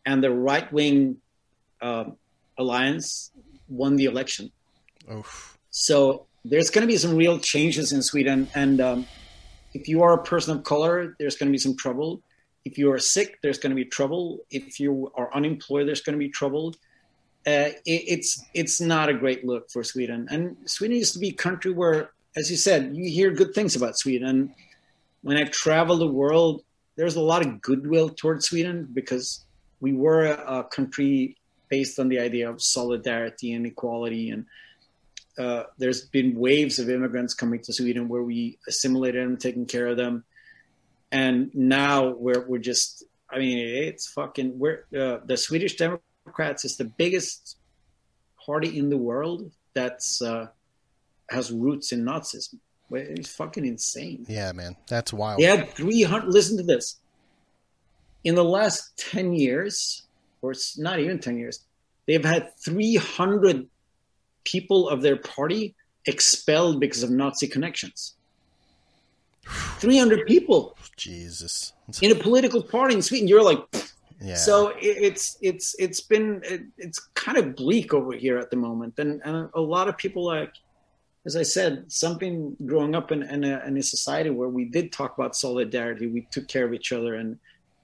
And the right wing uh, alliance won the election. Oof. So there's going to be some real changes in Sweden, and um, if you are a person of color, there's going to be some trouble. If you are sick, there's going to be trouble. If you are unemployed, there's going to be trouble. Uh, it, it's it's not a great look for Sweden. And Sweden used to be a country where, as you said, you hear good things about Sweden. When I travel the world, there's a lot of goodwill towards Sweden because we were a, a country based on the idea of solidarity and equality and uh, there's been waves of immigrants coming to Sweden where we assimilated them, taking care of them, and now we're we're just. I mean, it's fucking. We're uh, the Swedish Democrats is the biggest party in the world that's uh, has roots in Nazism. It's fucking insane. Yeah, man, that's wild. They had 300. Listen to this. In the last 10 years, or it's not even 10 years, they've had 300 people of their party expelled because of Nazi connections. 300 people Jesus. in a political party in Sweden. You're like, Yeah. so it's it's it's been it's kind of bleak over here at the moment, and and a lot of people like, as I said, something growing up in in a, in a society where we did talk about solidarity, we took care of each other, and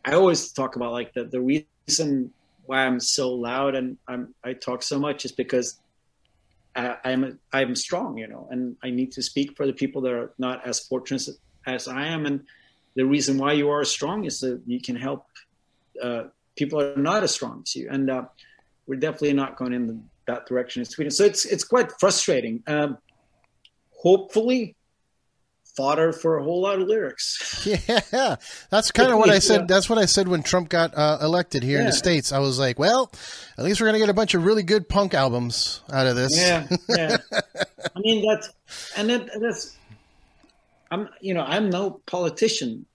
I always talk about like the the reason why I'm so loud and I'm I talk so much is because I, I'm I'm strong, you know, and I need to speak for the people that are not as fortunate as I am, and the reason why you are strong is that you can help uh, people are not as strong as you, and uh, we're definitely not going in that direction in Sweden. So it's it's quite frustrating. Um, hopefully, fodder for a whole lot of lyrics. [LAUGHS] Yeah, that's kind of what I said. Yeah. That's what I said when Trump got uh, elected here in the states. I was like, well, at least we're gonna get a bunch of really good punk albums out of this. Yeah, yeah. [LAUGHS] I mean that's and that, that's I'm you know I'm no politician.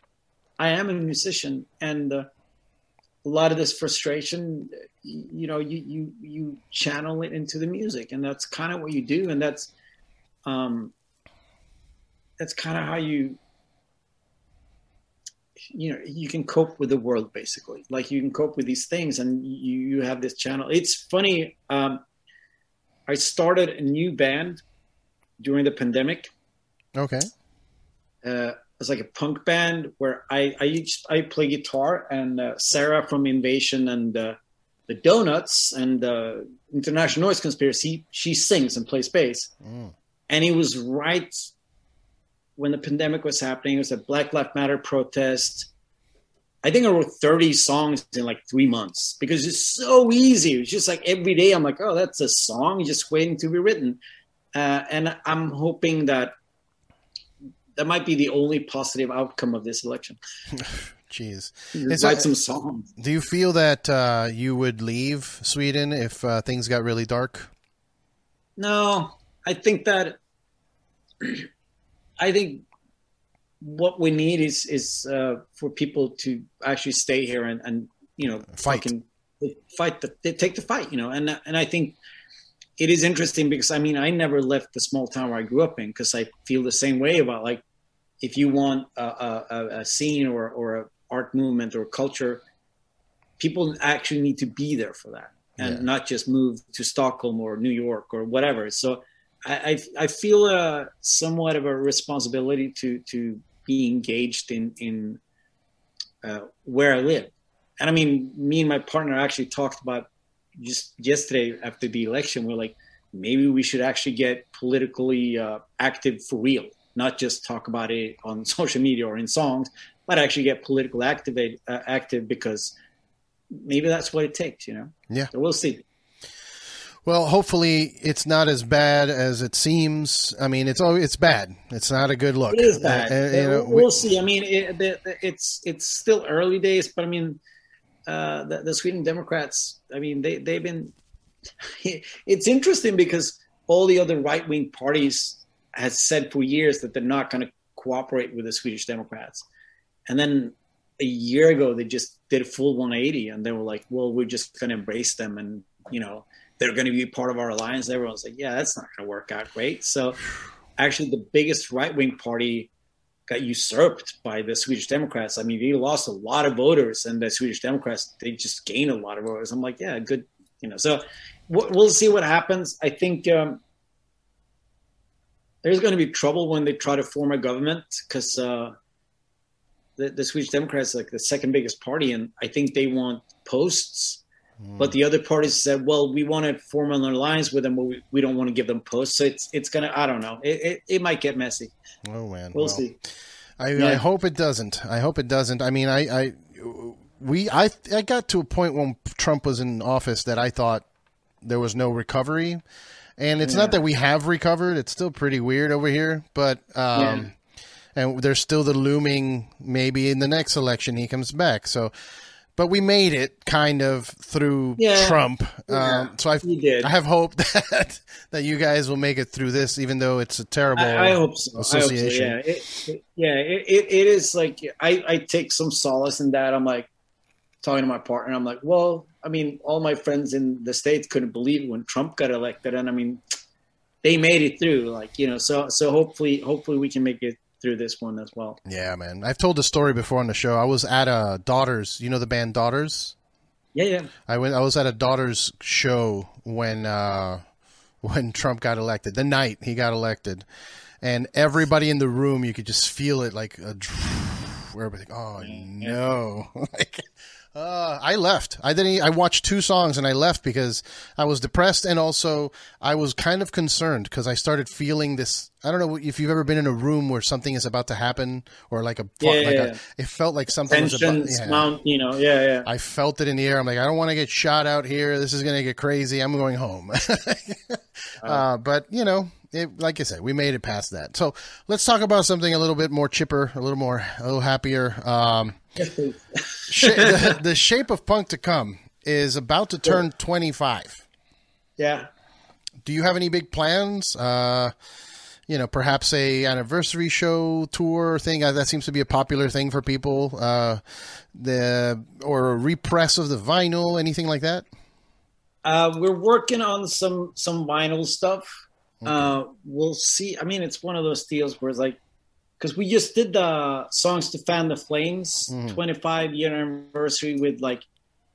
I am a musician, and uh, a lot of this frustration, you know, you you you channel it into the music, and that's kind of what you do, and that's um that's kind of how you you know you can cope with the world basically like you can cope with these things and you you have this channel it's funny um I started a new band during the pandemic. Okay. Uh, it's like a punk band where I I, I play guitar and uh, Sara from INVSN and uh, the Doughnuts and uh, International Noise Conspiracy she sings and plays bass. Mm. And it was right when the pandemic was happening. It was a Black Lives Matter protest. I think I wrote 30 songs in like three months because it's so easy. It's just like every day I'm like, oh, that's a song just waiting to be written. Uh, and I'm hoping that that might be the only positive outcome of this election. [LAUGHS] Jeez. Is write that- some songs. Do you feel that uh, you would leave Sweden if uh, things got really dark? No, I think that I think what we need is is uh, for people to actually stay here and, and you know Fight. fucking fight the they take the fight you know and and I think it is interesting because I mean I never left the small town where I grew up in because I feel the same way about like if you want a, a, a- a scene or or a art movement or culture people actually need to be there for that and Yeah. not just move to Stockholm or New York or whatever so I, I, feel uh, somewhat of a responsibility to to be engaged in in uh, where I live, and I mean, me and my partner actually talked about just yesterday after the election. We're like, maybe we should actually get politically uh, active for real, not just talk about it on [LAUGHS] social media or in songs, but actually get political activate uh, active because maybe that's what it takes, you know. Yeah. So we'll see. Well, hopefully it's not as bad as it seems. I mean, it's always it's bad. It's not a good look. It is bad. Uh, uh, you know, we'll see. I mean, it, it's it's still early days, but I mean, uh, the, the Sweden Democrats. I mean, they they've been. [LAUGHS] It's interesting because all the other right wing parties has said for years that they're not going to cooperate with the Swedish Democrats. and then a year ago they just did a full 180 and they were like well we're just going to embrace them and you know they're going to be part of our alliance. Everyone's like yeah that's not going to work out great. So actually the biggest right-wing party got usurped by the swedish democrats. I mean they lost a lot of voters and the swedish democrats they just gained a lot of voters. I'm like yeah good you know. So we'll see what happens. I think um, there's going to be trouble when they try to form a government because uh, the, the Swedish Democrats like the second biggest party, and I think they want posts. Mm. But the other parties said, "Well, we want to form an alliance with them, but we, we don't want to give them posts." So it's it's gonna I don't know. It it, it might get messy. Oh man, we'll, well see. I, yeah. I hope it doesn't. I hope it doesn't. I mean, I, I we I I got to a point when Trump was in office that I thought there was no recovery. And it's yeah. not that we have recovered; it's still pretty weird over here. But um, yeah and there's still the looming maybe in the next election he comes back. So, but we made it kind of through yeah. Trump. Yeah. Um, so I, I have hope [LAUGHS] that that you guys will make it through this, even though it's a terrible I, I hope so. association. I hope so, yeah, it, it, yeah, it, it is like I, I take some solace in that. I'm like talking to my partner. I'm like, well, I mean, all my friends in the states couldn't believe when Trump got elected, and I mean, they made it through. Like you know, so so hopefully hopefully we can make it through this one as well. Yeah, man. I've told the story before on the show. I was at a Daughters, you know the band Daughters? Yeah, yeah. I went I was at a Daughters show when uh [LAUGHS] when Trump got elected. The night he got elected. And everybody in the room, you could just feel it like a [SIGHS] everybody, oh no. [LAUGHS] like uh, I left. I didn't. I watched two songs and I left because I was depressed and also I was kind of concerned because I started feeling this. I don't know if you've ever been in a room where something is about to happen or like a. Yeah, like yeah. A, it felt like something Tensions was about. Yeah. Mount, you know, yeah, yeah. I felt it in the air. I'm like, I don't want to get shot out here. This is gonna get crazy. I'm going home. [LAUGHS] uh, but you know, it, like I said, we made it past that. So let's talk about something a little bit more chipper, a little more, a little happier. Um, [LAUGHS] the, the, shape of punk to come is about to turn 25. Yeah. Do you have any big plans? Uh, you know, perhaps a anniversary show tour thing uh, that seems to be a popular thing for people. Uh, the or a repress of the vinyl, anything like that. Uh, we're working on some some vinyl stuff. Okay. Uh, we'll see. I mean, it's one of those deals where it's like because we just did the songs to fan the flames mm. 25 year anniversary with like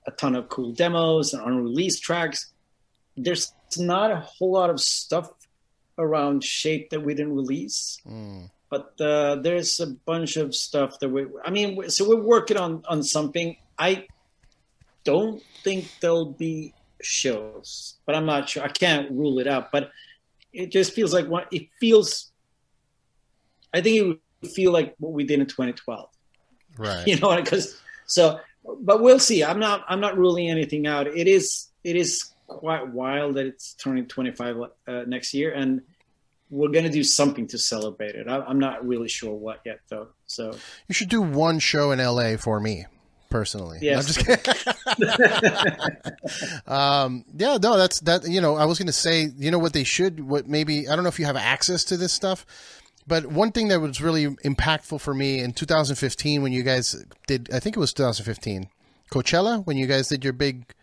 a ton of cool demos and unreleased tracks there's not a whole lot of stuff around shape that we didn't release mm. but uh, there's a bunch of stuff that we i mean so we're working on on something i don't think there'll be shows but i'm not sure i can't rule it out but it just feels like what it feels I think it would feel like what we did in 2012. Right. You know, because so, but we'll see. I'm not. I'm not ruling anything out. It is. It is quite wild that it's turning 25 uh, next year, and we're going to do something to celebrate it. I, am not really sure what yet, though. So you should do one show in LA for me personally. Yeah, I'm just [LAUGHS] um, yeah, no, that's that. You know, I was going to say, you know, what they should, what maybe I don't know if you have access to this stuff, but one thing that was really impactful for me in 2015 when you guys did, I think it was 2015, Coachella, when you guys did your big,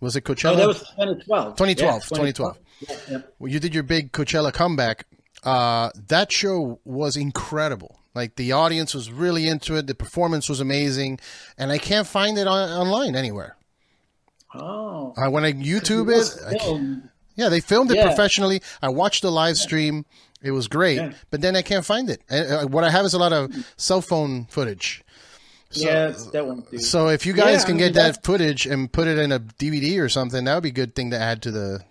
was it Coachella? Oh, that was 2012. 2012, yeah, 2012. 2012. Yeah, yeah. When you did your big Coachella comeback, uh, that show was incredible. Like the audience was really into it. The performance was amazing, and I can't find it on, online anywhere. Oh, I when I YouTube it, I, yeah, they filmed it yeah. professionally. I watched the live stream. It was great, yeah. but then I can't find it. Uh, what I have is a lot of cell phone footage. So, yeah, that one. Too. So if you guys yeah, can I mean, get that footage and put it in a DVD or something, that would be a good thing to add to the.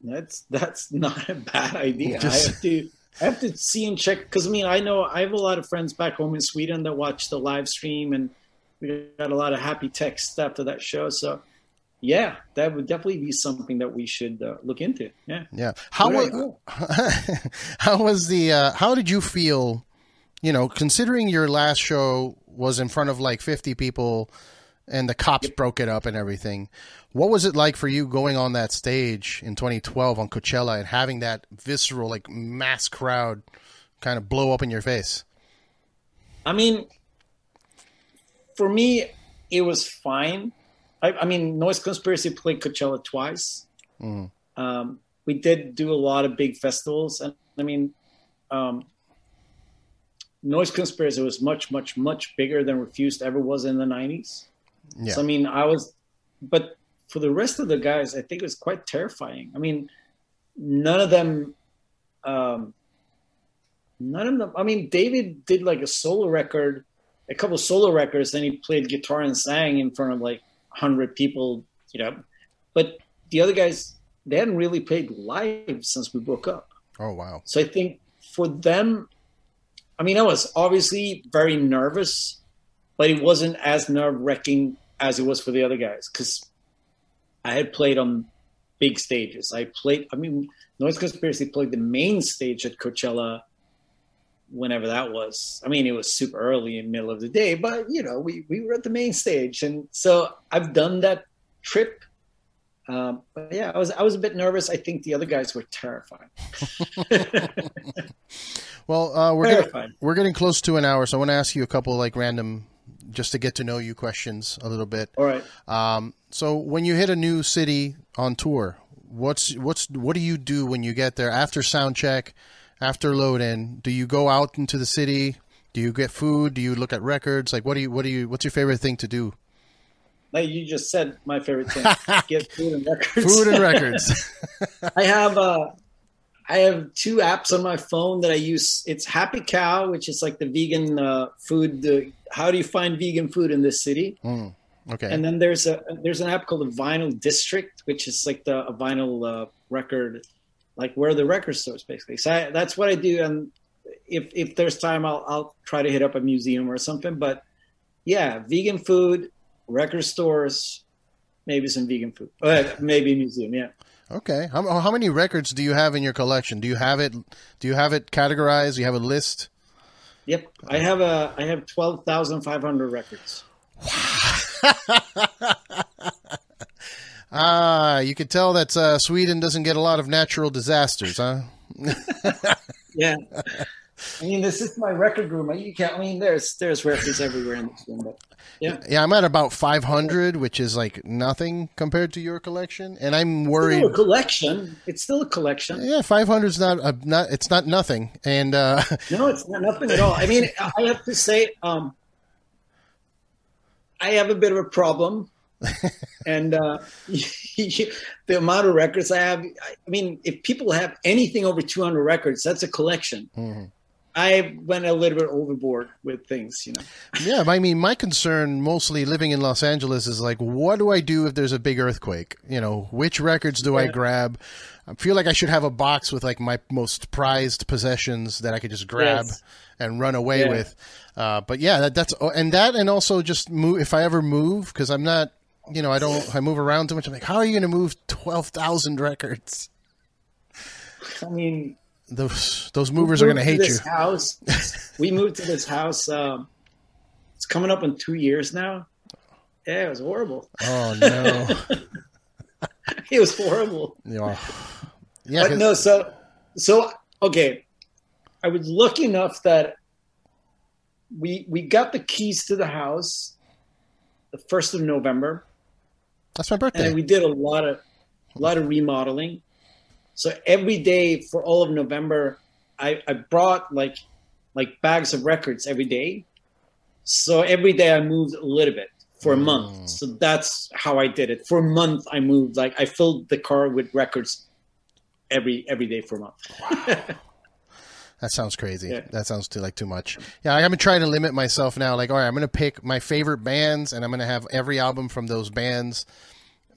That's that's [LAUGHS] not a bad idea. Just, I have to I have to see and check because I mean I know I have a lot of friends back home in Sweden that watch the live stream and we got a lot of happy text after that show. So yeah, that would definitely be something that we should uh, look into. Yeah. Yeah. How was, [LAUGHS] how was the uh, how did you feel, you know, considering your last show was in front of like 50 people and the cops yep. broke it up and everything. What was it like for you going on that stage in 2012 on Coachella and having that visceral like mass crowd kind of blow up in your face? I mean, for me, it was fine. I, I mean, Noise Conspiracy played Coachella twice. Mhm. Um, we did do a lot of big festivals, and I mean, um, Noise Conspiracy was much, much, much bigger than Refused ever was in the '90s. Yeah. So I mean, I was, but for the rest of the guys, I think it was quite terrifying. I mean, none of them, um, none of them. I mean, David did like a solo record, a couple solo records, then he played guitar and sang in front of like hundred people, you know. But the other guys, they hadn't really played live since we broke up. oh wow. So I think for them, I mean, I was obviously very nervous, but it wasn't as nerve wracking as it was for the other guys because I had played on big stages. I played, I mean, Noise Conspiracy played the main stage at Coachella whenever that was. I mean, it was super early in the middle of the day, but you know, we, we were at the main stage. And so I've done that trip. Um, but yeah, I was I was a bit nervous. I think the other guys were terrified. [LAUGHS] Well, uh, we're getting, we're getting close to an hour, so I want to ask you a couple like random, just to get to know you questions a little bit. All right. Um, so when you hit a new city on tour, what's what's what do you do when you get there after sound check, after load in? Do you go out into the city? Do you get food? Do you look at records? Like what do you what do you what's your favorite thing to do? Like you just said, my favorite thing: [LAUGHS] get food and records. Food and [LAUGHS] records. I have uh, I have two apps on my phone that I use. It's Happy Cow, which is like the vegan uh, food. The, how do you find vegan food in this city? Mm, okay. And then there's a there's an app called the Vinyl District, which is like the a vinyl uh, record, like where the record stores basically. So I, that's what I do. And if if there's time, I'll I'll try to hit up a museum or something. But yeah, vegan food, record stores, maybe some vegan food, uh, maybe a museum. Yeah. Okay. How, how many records do you have in your collection? Do you have it? Do you have it categorized? Do you have a list? Yep, I have a I have twelve thousand five hundred records. [LAUGHS] Ah, you could tell that uh, Sweden doesn't get a lot of natural disasters, huh? [LAUGHS] Yeah, I mean this is my record room. You can't. I mean there's there's records everywhere in this room, but yeah, Yeah, I'm at about 500, which is like nothing compared to your collection, and I'm worried. still a collection. It's still a collection. Yeah, 500 is not a, not it's not nothing, and uh, [LAUGHS] No, it's not nothing at all. I mean, I have to say, um, I have a bit of a problem, [LAUGHS] and uh, [LAUGHS] the amount of records I have. I mean, if people have anything over 200 records, that's a collection. Mhm. I went a little bit overboard with things, you know. yeah. I mean, my concern, mostly living in Los Angeles, is like, what do I do if there's a big earthquake? You know, which records do I grab? I feel like I should have a box with like my most prized possessions that I could just grab Yes. and run away Yeah. with. Uh, but yeah, that, that's oh, and that, and also just move if I ever move because I'm not, you know, I don't, I move around too much. I'm like, how are you going to move twelve thousand records? I mean, Those those movers are going to hate you. House. we [LAUGHS] moved to this house. Um, it's coming up in two years now. Yeah, it was horrible. Oh no. [LAUGHS] It was horrible. yeah. Yeah. but no, so so okay. I was lucky enough that we we got the keys to the house the first of November, That's my birthday. then we did a lot of a lot of remodeling. So every day for all of November, I, I brought like like bags of records every day. So every day I moved a little bit for a Mm. month. So that's how I did it. For a month I moved like I filled the car with records every every day for a month. Wow. [LAUGHS] That sounds crazy. Yeah. That sounds too like too much. Yeah, I'm trying to limit myself now. Like, all right, I'm gonna pick my favorite bands, and I'm gonna have every album from those bands.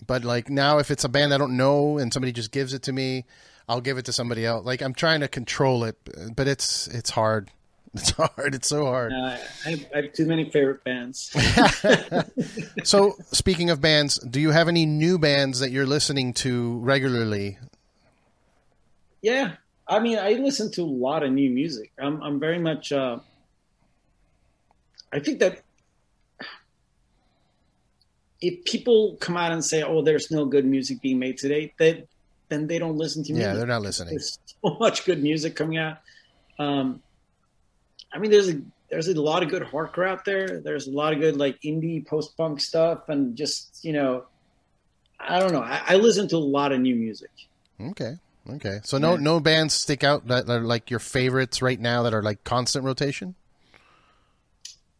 But like now, if it's a band I don't know and somebody just gives it to me, I'll give it to somebody else. Like I'm trying to control it, but it's it's hard. [LAUGHS] It's hard. It's so hard. Uh, I, have, I have too many favorite bands. [LAUGHS] [LAUGHS] So, speaking of bands, do you have any new bands that you're listening to regularly? yeah, I mean, I listen to a lot of new music. I'm, I'm very much. Uh, I think that if people come out and say, "Oh, there's no good music being made today," that then they don't listen to music. Yeah, they're not listening. There's so [LAUGHS] much good music coming out. Um, I mean, there's a, there's a lot of good hardcore out there. There's a lot of good like indie post punk stuff, and just you know, I don't know. I, I listen to a lot of new music. Okay. Okay. So no Yeah. no bands stick out that are like your favorites right now that are like constant rotation?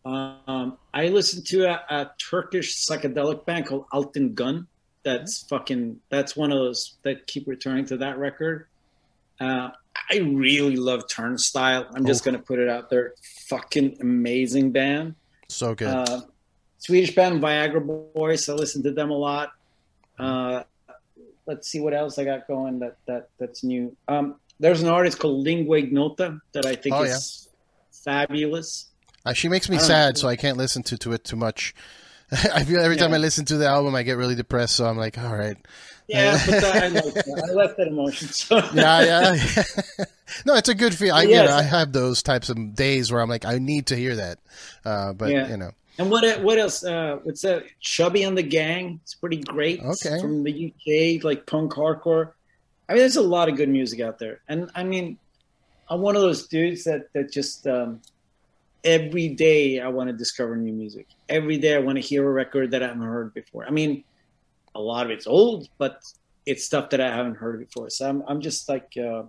Um, I listened to a, a Turkish psychedelic band called Altin Gun. That's fucking. That's one of those that keep returning to that record. Uh, I really love Turnstile. I'm just Oh. gonna put it out there. Fucking amazing band. So good. Uh, Swedish band Viagra Boys. I listen to them a lot. Uh, let's see what else I got going that that that's new. Um, there's an artist called Lingua Ignota that I think Oh, is fabulous. Uh, she makes me sad, know. so I can't listen to, to it too much. [LAUGHS] I feel every time I listen to the album, I get really depressed. So I'm like, all right, Yeah, but I like [LAUGHS] that. I like that emotion. So yeah, yeah. [LAUGHS] no, it's a good feel. I, you know, I have those types of days where I'm like, I need to hear that. Uh, but Yeah. you know, And what what else? Uh, what's that? Chubby and the Gang. It's pretty great. Okay. From the UK, like punk hardcore. I mean, there's a lot of good music out there, and I mean, I'm one of those dudes that that just um, every day I want to discover new music. Every day I want to hear a record that I haven't heard before. I mean, a lot of it's old, but it's stuff that I haven't heard before. So I'm I'm just like, uh,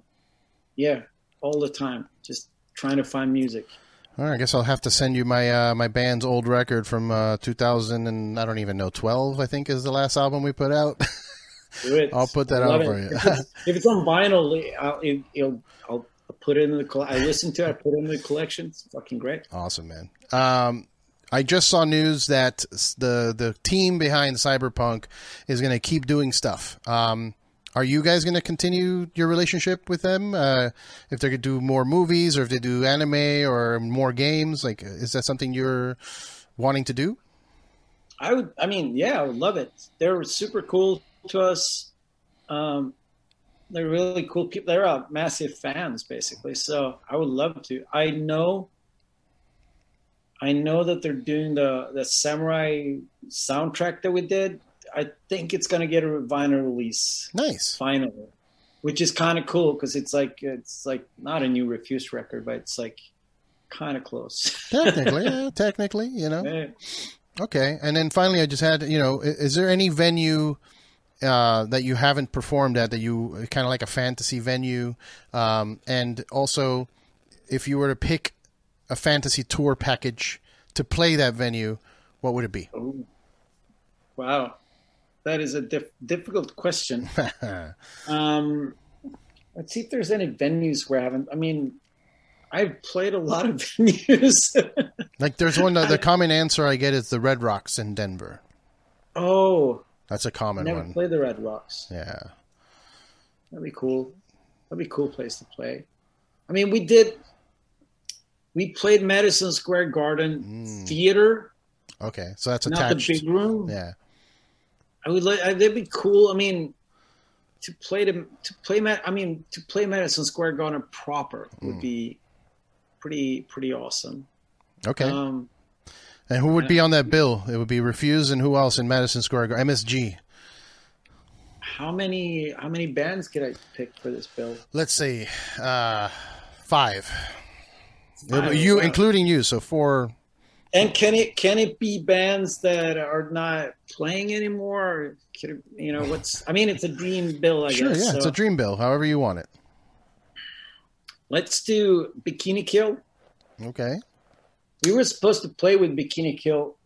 yeah, all the time, just trying to find music. all right, I guess I'll have to send you my uh, my band's old record from uh, 2000 and I don't even know 12. I think is the last album we put out. Do it. [LAUGHS] I'll put that out for you. If it's, if it's on vinyl, I'll, it, it'll, I'll put it in the. I listen to it. I put it in the collection. It's fucking great. Awesome, man. Um, I just saw news that the the team behind Cyberpunk is going to keep doing stuff. Um, are you guys going to continue your relationship with them? Uh, if they're going to do more movies, or if they do anime or more games, like is that something you're wanting to do? I would. I mean, yeah, I would love it. They're super cool to us. Um, they're really cool people. They're uh, massive fans, basically. So I would love to. I know. I know that they're doing the the samurai soundtrack that we did. I think it's gonna get a vinyl release. Nice. finally, which is kind of cool because it's like it's like not a new Refused record, but it's like kind of close. [LAUGHS] Technically, yeah, technically, you know. Yeah. Okay, and then finally, I just had you know, is there any venue uh, that you haven't performed at that you kind of like a fantasy venue, um, and also if you were to pick a fantasy tour package to play that venue, what would it be? Ooh. Wow, that is a diff- difficult question. [LAUGHS] Um, let's see if there's any venues where I haven't. I mean, I've played a lot of [LAUGHS] venues. like, there's one. [LAUGHS] The common answer I get is the Red Rocks in Denver. oh, That's a common never one. played the Red Rocks. Yeah. That'd be cool. That'd be a cool place to play. I mean, we did. We played Madison Square Garden Mm. Theater, Okay, so that's not the big room. Yeah. I would like. That'd be cool. I mean, to play to to play. I mean, to play Madison Square Garden proper would be pretty pretty awesome. Okay. Um, and who would be on that bill? It would be Refused, and who else in Madison Square Garden? MSG. how many how many bands could I pick for this bill? Let's see, uh, five. Five, you, including you, so four. And can it can it be bands that are not playing anymore? Could it, you know what's? I mean, it's a dream bill. I sure, guess. yeah, it's a dream bill. However you want it. Let's do Bikini Kill. Okay. We were supposed to play with Bikini Kill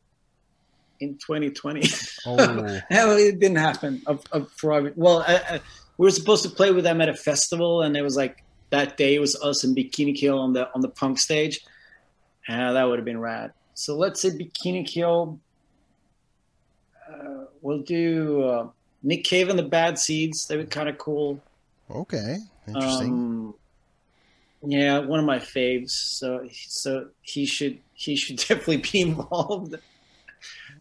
in 2020. Oh, [LAUGHS] it didn't happen. Of, of, for, well, I, I, we were supposed to play with them at a festival, and it was like that day it was us and Bikini Kill on the on the punk stage. Ah, that would have been rad. So let's say Bikini Kill. Uh, we'll do uh, Nick Cave and the Bad Seeds. They were kind of cool. okay. Interesting. Um, yeah, one of my faves. So so he should he should [LAUGHS] definitely be involved.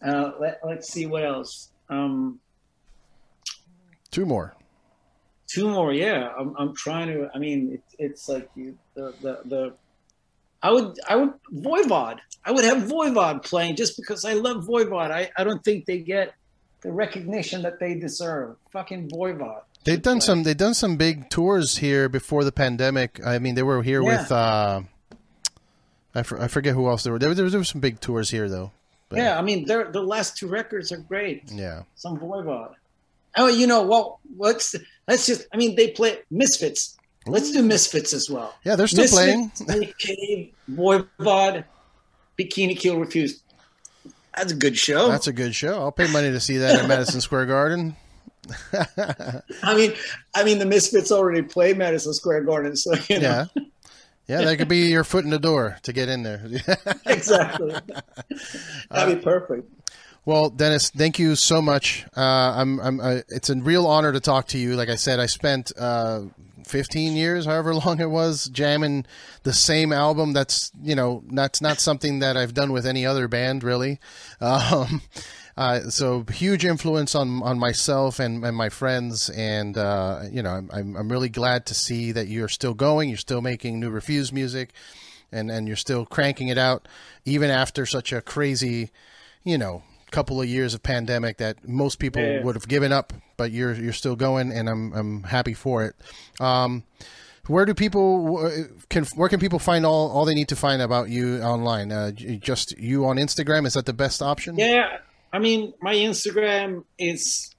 Uh, let, let's see what else. Um, Two more. two more. Yeah, I'm I'm trying to. I mean, it, it's like you the, the the. I would I would Voivod. I would have Voivod playing just because I love Voivod. I, I don't think they get the recognition that they deserve. Fucking Voivod. They've done some. They've done some big tours here before the pandemic. I mean, they were here Yeah. with uh, I, for, I forget who else there were. There, there, there were some big tours here though. But- Yeah, I mean, they're, the last two records are great. Yeah. Some Voivod. Oh, you know what? What's let's just. I mean, they play Misfits. Let's do Misfits as well. Yeah, they're still playing. Misfits, Nick Cave, Voivod, Bikini Kill Refused. That's a good show. That's a good show. I'll pay money to see that at Madison Square Garden. [LAUGHS] I mean, I mean, the Misfits already play Madison Square Garden, so you know Yeah. Yeah, that could be your foot in the door to get in there. [LAUGHS] exactly. That'd be perfect. Well, Dennis, thank you so much. Uh, I'm, I'm, uh, it's a real honor to talk to you. Like I said, I spent uh, 15 years, however [LAUGHS] long it was, jamming the same album. That's you know, that's not something that I've done with any other band, really. [LAUGHS] Um, uh, so huge influence on on myself and, and my friends, and uh, you know, I'm, I'm I'm really glad to see that you're still going. You're still making new Refused music, and and you're still cranking it out, even after such a crazy, you know, couple of years of pandemic that most people Yeah. would have given up, but you're you're still going, and I'm I'm happy for it. Um, where do people can where can people find all, all they need to find about you online? Uh, just you on Instagram is that the best option? Yeah, I mean, my Instagram is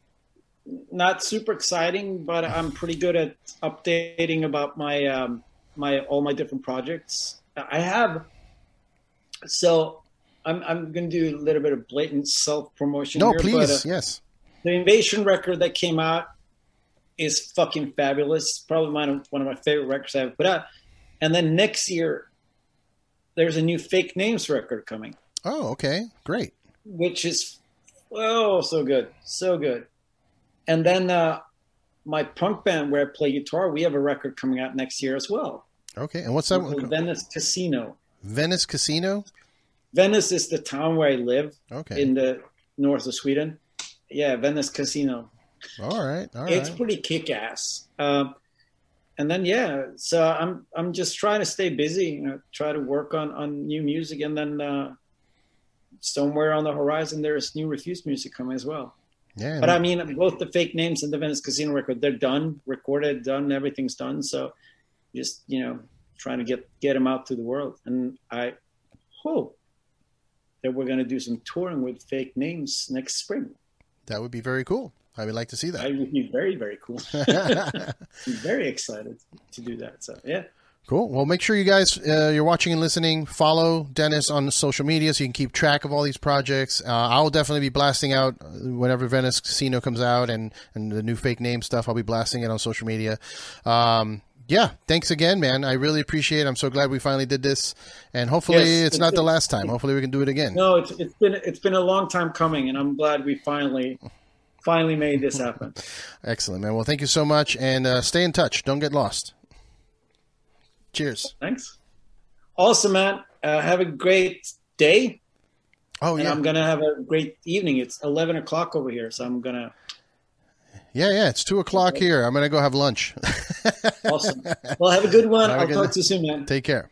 not super exciting, but I'm pretty good at updating about my um, my all my different projects. I have so I'm I'm going to do a little bit of blatant self promotion. No, here, please, But, uh, yes. the INVSN record that came out is fucking fabulous. Probably my, one of my favorite records I've put out. And then next year, there's a new Fake Names record coming Oh, okay, great. Which is oh so good, so good. And then uh, my punk band where I play guitar, we have a record coming out next year as well. Okay, and what's that? one? Venice Casino. Venice Casino. Venice is the town where I live Okay, in the north of Sweden. Yeah, Venice Casino. all right, all it's right. pretty kick ass. Um, and then yeah, so I'm I'm just trying to stay busy, you know, try to work on on new music, and then uh, somewhere on the horizon there's new Refused music coming as well. Yeah, But I mean, both the fake names and the Venice Casino record, they're done, recorded, done, everything's done. So just, you know, trying to get, get them out to the world. And I hope that we're going to do some touring with fake names next spring. that would be very cool. I would like to see That i would be very, very cool. [LAUGHS] [LAUGHS] Very excited to do that. So, yeah. Cool. Well, make sure you guys, uh, you're watching and listening. Follow Dennis on social media so you can keep track of all these projects. Uh, I'll definitely be blasting out uh, whenever Venice Casino comes out and, and the new fake name stuff. I'll be blasting it on social media. Um, yeah, thanks again, man. I really appreciate it. I'm so glad we finally did this, and hopefully Yes, it's it- not the last time. Hopefully we can do it again. No, it's, it's been, it's been a long time coming and I'm glad we finally, finally made this happen. [LAUGHS] Excellent, man. Well, thank you so much, and uh, stay in touch. Don't get lost. Cheers. Thanks. Awesome, man. Uh, have a great day. Oh yeah. and I'm gonna have a great evening. It's eleven o'clock over here, so I'm gonna. yeah, yeah. It's two o'clock here. I'm gonna go have lunch. [LAUGHS] Awesome. well, have a good one. Have I'll good talk night. to you soon, man. Take care.